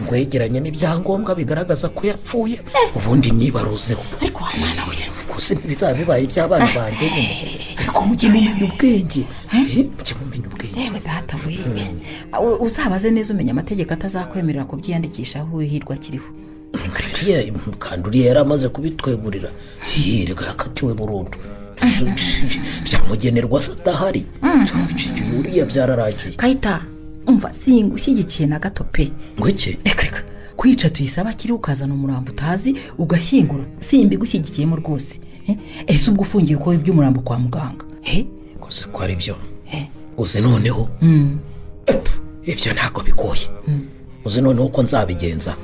ngo yegeranye n'ibyangombwa bigaragaza ko yapfuye ubundi nyibaruzeho. Ariko mwana we gusa ntibizaba bibaye iby'abana banjye nyine ariko mujye mumenya ubwenge Eh, mujye mumenya ubwenge yewe data we uzabaze neza umenya amategeko atazakwemerera kubyiyandikisha aho uhirwa akiriho uriya yari amaze kubitwegurira yirega yakatiwe burundu byamugenerwa se adahari uriya byararangiye kayita umva singushyigikiye na gato pe ngo iki reka reka kwica tuyisaba akiri ukazana umurambo utazi ugashyingura. Simbigushyigikiyemo rwose Eh, ese ubwo ufungiye uko iby'umurambo kwa muganga? Gusa ko ari byo. Uzi noneho? Mm. ibyo ntabwo bigoye uzi noneho ko nzabigenza?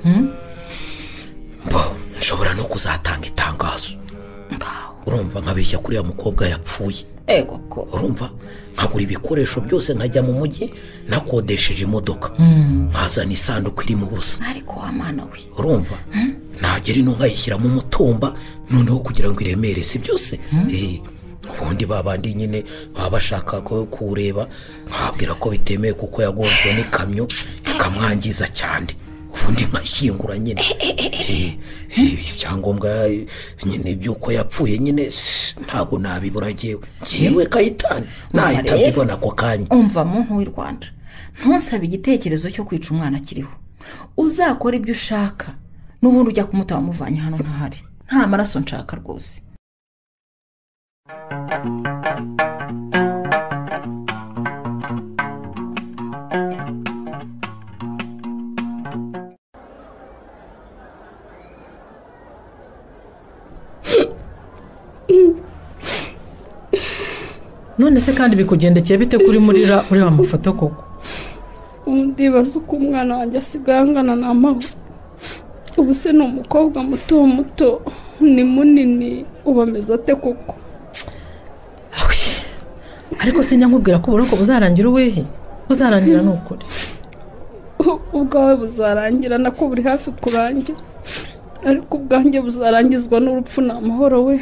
Mbo nshobora no kuzatanga itangazo. Urumva nkabeshya kuriya mukobwa yapfuye. Urumva? Nkagura ibikoresho byose nkajya mu mujyi nakodesheje imodoka. Mm. nkazana isanduku irimo ubusa ariko wa mwana we? Urumva? Nagera ino nkayishyira mu mutumba noneho kugira ngo iremere. Si byose? Eh, ubundi ba bandi nyine baba bashaka kuwureba nkababwira ko bitemewe kuko yagonzwe n'ikamyo ikamwangiza cyane. Ubundi nkashyingura nyine. Eh, eh, ibyangombwa eh, nyine by'uko yapfuye nyine ntabwo nabibura ngewe ngewe kayitani nahita mbibona ako kanya. Umva muntu w'i rwanda ntusabe igitekerezo cyo kwica umwana akiriho. Uzakora ibyo ushaka n'ubundi ujya kumuta wamuvanye hano ntahari. Nta maraso nshaka rwose. None se kandi bikugendekeye bite kuri murira ureba amafoto koko? Ndibaza uko umwana wanjye asigaye angana na mama ubu se ni umukobwa muto muto ni munini ubu ameze ate koko? Ariko sinjya nkubwira ko uburoko buzarangira uwehe buzarangira ni ukuri ubwawe buzarangira nako buri hafi kurangira. Ariko ubwanjye buzarangizwa n'urupfu ni amahoro we.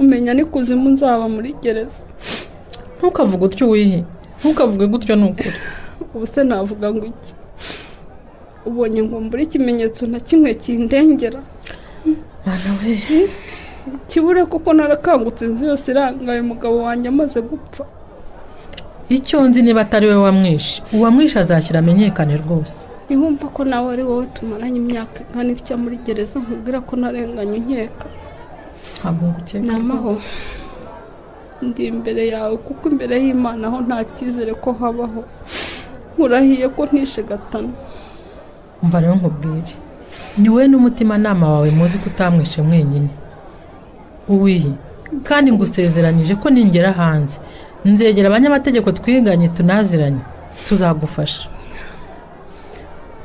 Umenya n'ikuzimu nzaba muri gereza. Ntukavuge utyo wihe ntukavuge gutyo ni ukuri ubu se navuga ngo iki? Ubonye ngo mbure ikimenyetso na kimwe kindengera. Mwana we. Kibure kuko narakangutse inzu yose irangaye umugabo wanjye amaze gupfa. Icyo nzi niba atari we wamwishe. Uwamwishe azashyira amenyekane rwose. Ntiwumva ko nawe ari wowe tumaranye imyaka ingana itya muri gereza nkubwira ko narenganye unkeka ntabwo ngukeka ni amahoro. Ndi imbere yawe kuko imbere y'imana ho nta cyizere ko habaho. Nkurahiye ko ntishe gatanu. Umva rero nkubwire. Ni wowe n'umutimanama wawe muzi ko utamwishe mwenyine. Uwihe? Kandi ngusezeranyije ko ningera hanze. Nzegera abanyamategeko twiganye tunaziranye. Tuzagufasha.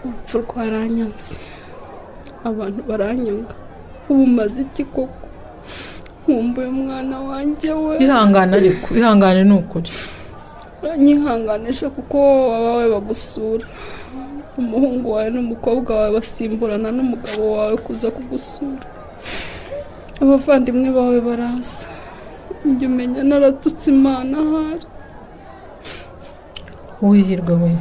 Urupfu rwaranyanze. Abantu baranyanga. Ubu maze iki koko? Nkumbuye umwana wanjye we. Ihangane ariko ihangane ni ukuri. Uranyihanganisha kuko wowe bagusura. Umuhungu wawe n'umukobwa wawe basimburana n'umugabo wawe kuza kugusura. Abavandimwe bawe baraza. Njye umenya naratutse imana ahari. Wihirwe we.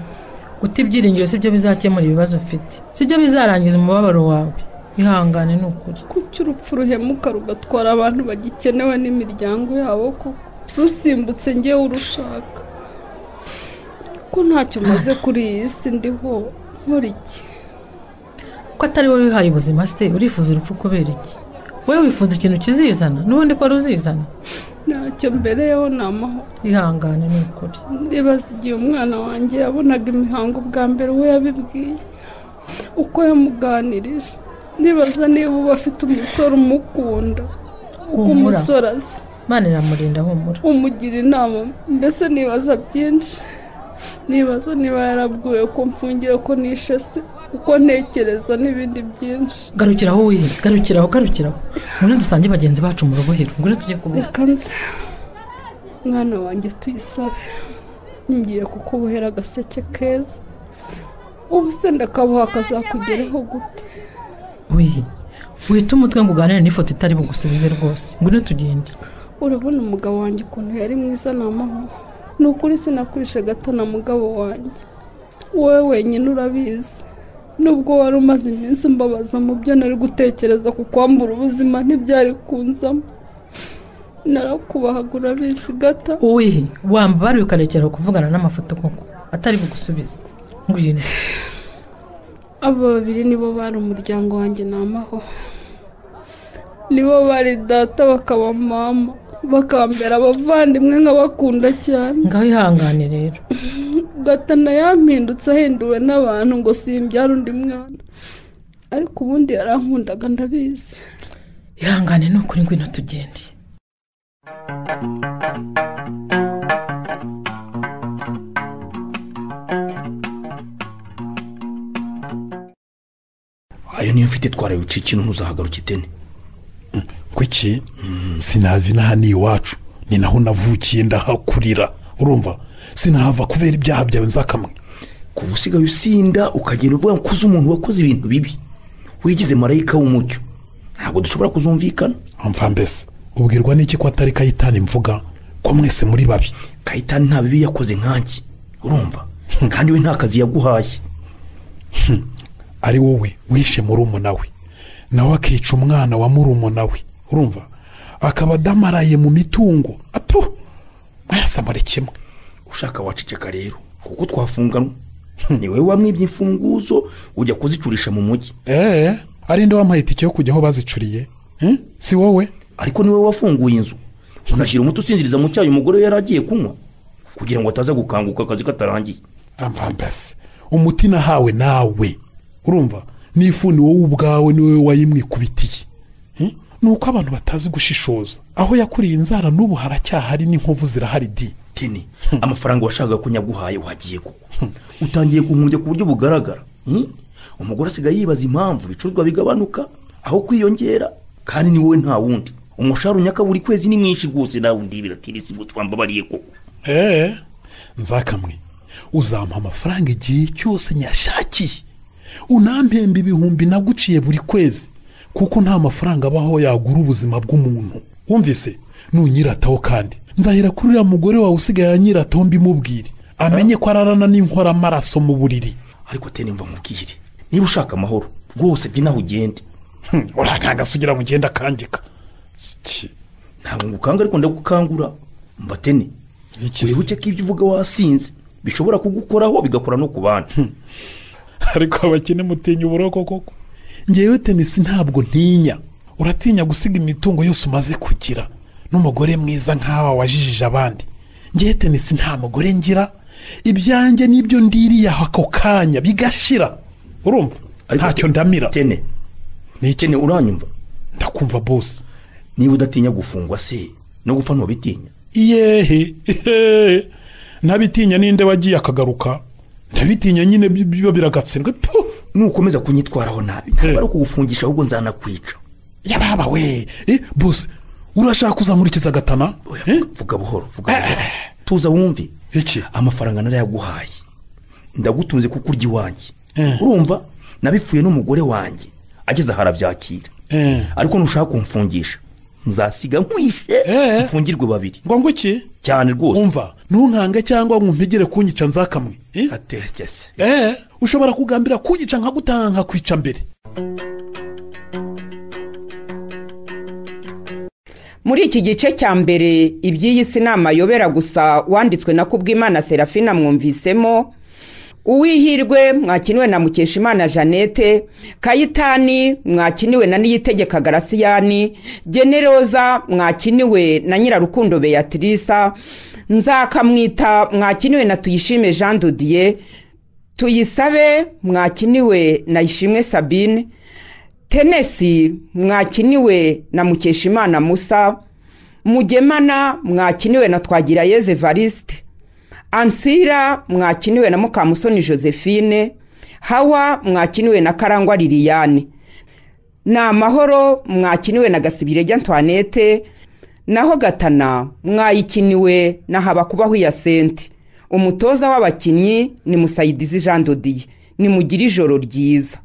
Guta ibyiringiro si byo bizakemura ibibazo ufite si byo bizarangiza umubabaro wawe. Ihangane ni ukuri. Kuki urupfu ruhemuka rugatwara abantu bagikenewe n'imiryango yabo koko. Rusimbutse ngewe urushaka. Ko ntacyo maze kuri iyi si ndiho nkora iki? Ko atari wowe wihaye ubuzima se? Urifuza urupfu kubera iki? Wowe wifuza ikintu kizizana? N'ubundi ko ruzizana ntacyo mbereyeho ni amahoro ihangane ni ukuri. Ndibaza igihe umwana wanjye yabonaga imihango bwa mbere uwo yabibwiye. Uko yamuganirije. Ndibaza niba uba afite umusore umukunda. Uko umusore azi. Imana iramurinda humura. Umugira inama. Mbese nibaza byinshi. Nibaza niba yarabwiwe ko mfungiye ko nishe se. Kuko ntekereza n'ibindi byinshi. Garukiraho wihe garukiraho garukiraho. Ngwino dusange bagenzi bacu mu rubohero. Ngwino tujye kuboha reka nze. Mwana wanjye tuyisabe. Ngiye kukubohera agaseke keza. Ubu se ndakaboha kazakugeraho gute? Wihe wita umutwe ngo uganire n'ifoto itari bugusubize rwose. Ngwino tugende. Urabona umugabo wanjye ukuntu yari mwiza ni amahoro ni ukuri sinakurishe gato na mugabo wanjye. Wowe wenyine urabizi. Nubwo wari umaze iminsi umbabaza mu byo nari gutekereza ku kwambura ubuzima ntibyari kunzamo. Narakubahaga urabizi gata. Wihe wambabariye ukarekera kuvugana n'amafoto koko? Atari bugusubize. Ngwino aba babiri nibo bari umuryango wanjye ni amahoro nibo bari data bakaba mama. Bakambera abavandimwe nk'abakunda cyane. Ngaho ihangane rero. Gatana yampindutse ahinduwe n'abantu ngo simbyara undi mwana. Ariko ubundi yarankundaga ndabizi. Ihangane ni ukuri ngwino tugende ayo niyo mfite twarayica ikintu ntuzahagaruke itene. Kuki sinava inaha ni iwacu. Ni naho navukiye ndahakurira. Urumva? Sinahava kubera ibyaha byawe nzakamwe. Kuva usigaye usinda ukagenda uvuga ngo uzi umuntu wakoze ibintu bibi. Wigize marayika w'umucyo. Ntabwo dushobora kuzumvikana. Mva mbese. Ubwirwa n'iki ko atari kayitani mvuga? Ko mwese muri babi? Kayitani nta bibi yakoze nkanjye. Urumva? Kandi we nta kazi yaguhaye. Ari wowe wishe murumuna we nawe akica umwana wa murumuna we urumva? Akaba adamaraye mu mitungo. Ato! Mwayasamure kimwe. Ushaka waceceka rero kuko twafunganwa ni wowe wamwibye imfunguzo ujya kuzicurisha mu mujyi eee ari nde wampaye itike yo kujya aho bazicuriye? Eh? si wowe? Ariko ni wowe wafunguye inzu. Unashyira umuti usinziriza mu cyayi umugore we yari agiye kunywa kugira ngo ataza gukanguka akazi katarangiye. Amva mbese umuti nahawe nawe. Urumva? N'ifuni wowe ubwawe ni wowe wayimwikubitiye Eh? ni uko abantu batazi gushishoza. Aho yakuriye inzara n'ubu haracyahari n'inkovu zirahari di? Tini amafaranga washakaga ko nyaguhaye wagiye kugwa. Utangiye kunkumbya ku buryo bugaragara. Hmm? umugore asigaye yibaza impamvu ibicuruzwa bigabanuka aho kwiyongera kandi ni wowe nta wundi. Umushahara unyaka buri kwezi ni mwinshi rwose nawe undi biratirisi ngo twambabariye koko. Eee nzakamwe. Uzampa amafaranga igihe cyose nyashakiye unampemba ibihumbi naguciye buri kwezi kuko nta mafaranga abaho yagura ubuzima bw'umuntu. Wumvise? Nunyirataho kandi. Nzahera kuri uriya mugore wawe usigaye anyirataho mbimubwire. Amenye ko ararana n'inkoramaraso mu buriri. Ariko teni mva mubwire niba ushaka amahoro rwose jya naho ugende. Urankangase ugira ngo ugende akangika ntabwo ngukanga ariko ndagukangura. Mba teni wibuke ko ibyo uvuga wasinze. Bishobora kugukoraho bigakora no ku bandi. Ariko abakene mutinya uburoko koko? Ngewe tenisi ntabwo ntinya. Uratinya gusiga imitungo yose umaze kugira. N'umugore mwiza nk'awa wajijije abandi. Ngewe tenisi nta mugore ngira. Ibyanjye n'ibyo ndiriye ako kanya. Bigashira. Urumva? Ntacyo ndamira. tene ni tene uranyumva? Ndakumva bose. Niba udatinya gufungwa se no gupfa ntubitinya yehe ntabitinya ninde wagiye akagaruka? Ndabitinya nyine bi- biba biragatsindwa nukomeza kunyitwaraho nabi. Ntabwo ari ukugufungisha ahubwo nzanakwica yababa we! Eh, bose! Urashaka kuzankurikiza agatana vuga buhoro vuga buhoro. tuza wumve. Iki? Amafaranga narayaguhaye. Ndagutunze kuko urya iwanjye. Urumva? Nabipfuye n'umugore wanjye. Ageze aha arabyakira. Ariko nushaka kumfungisha. Nzasiga nkwishe mfungirwe babiri. Ngo ngo iki cyane rwose. Umva ntunkange cyangwa nkumpegere kunyica nzakamwe eh? atekese eh ushobora kugambira kunyica nkagutanga nkakwica mbere. Muri iki gice cya mbere iby'iyi si ni amayobera gusa wanditswe na kubwimana serafina mwumvisemo uwihirwe mwakiniwe na mukeshimana jeannette kayitani mwakiniwe na niyitegeka garasiyani generoza mwakiniwe na nyirarukundo beatrice nzakamwita mwakiniwe na tuyishime jean dodier tuyisabe mwakiniwe na ishimwe sabine tenesi mwakiniwe na mukeshimana musa mugemana mwakiniwe na twagirayeze varisite ansira mwakiniwe na mukamusoni josephine hawa mwakiniwe na karangwa liliane ni amahoro mwakiniwe na gasibirege antoinette naho gatana mwayikiniwe na habakubaho iya senti umutoza w'abakinnyi ni musayidizi jean dodiye. Nimugire ijoro ryiza.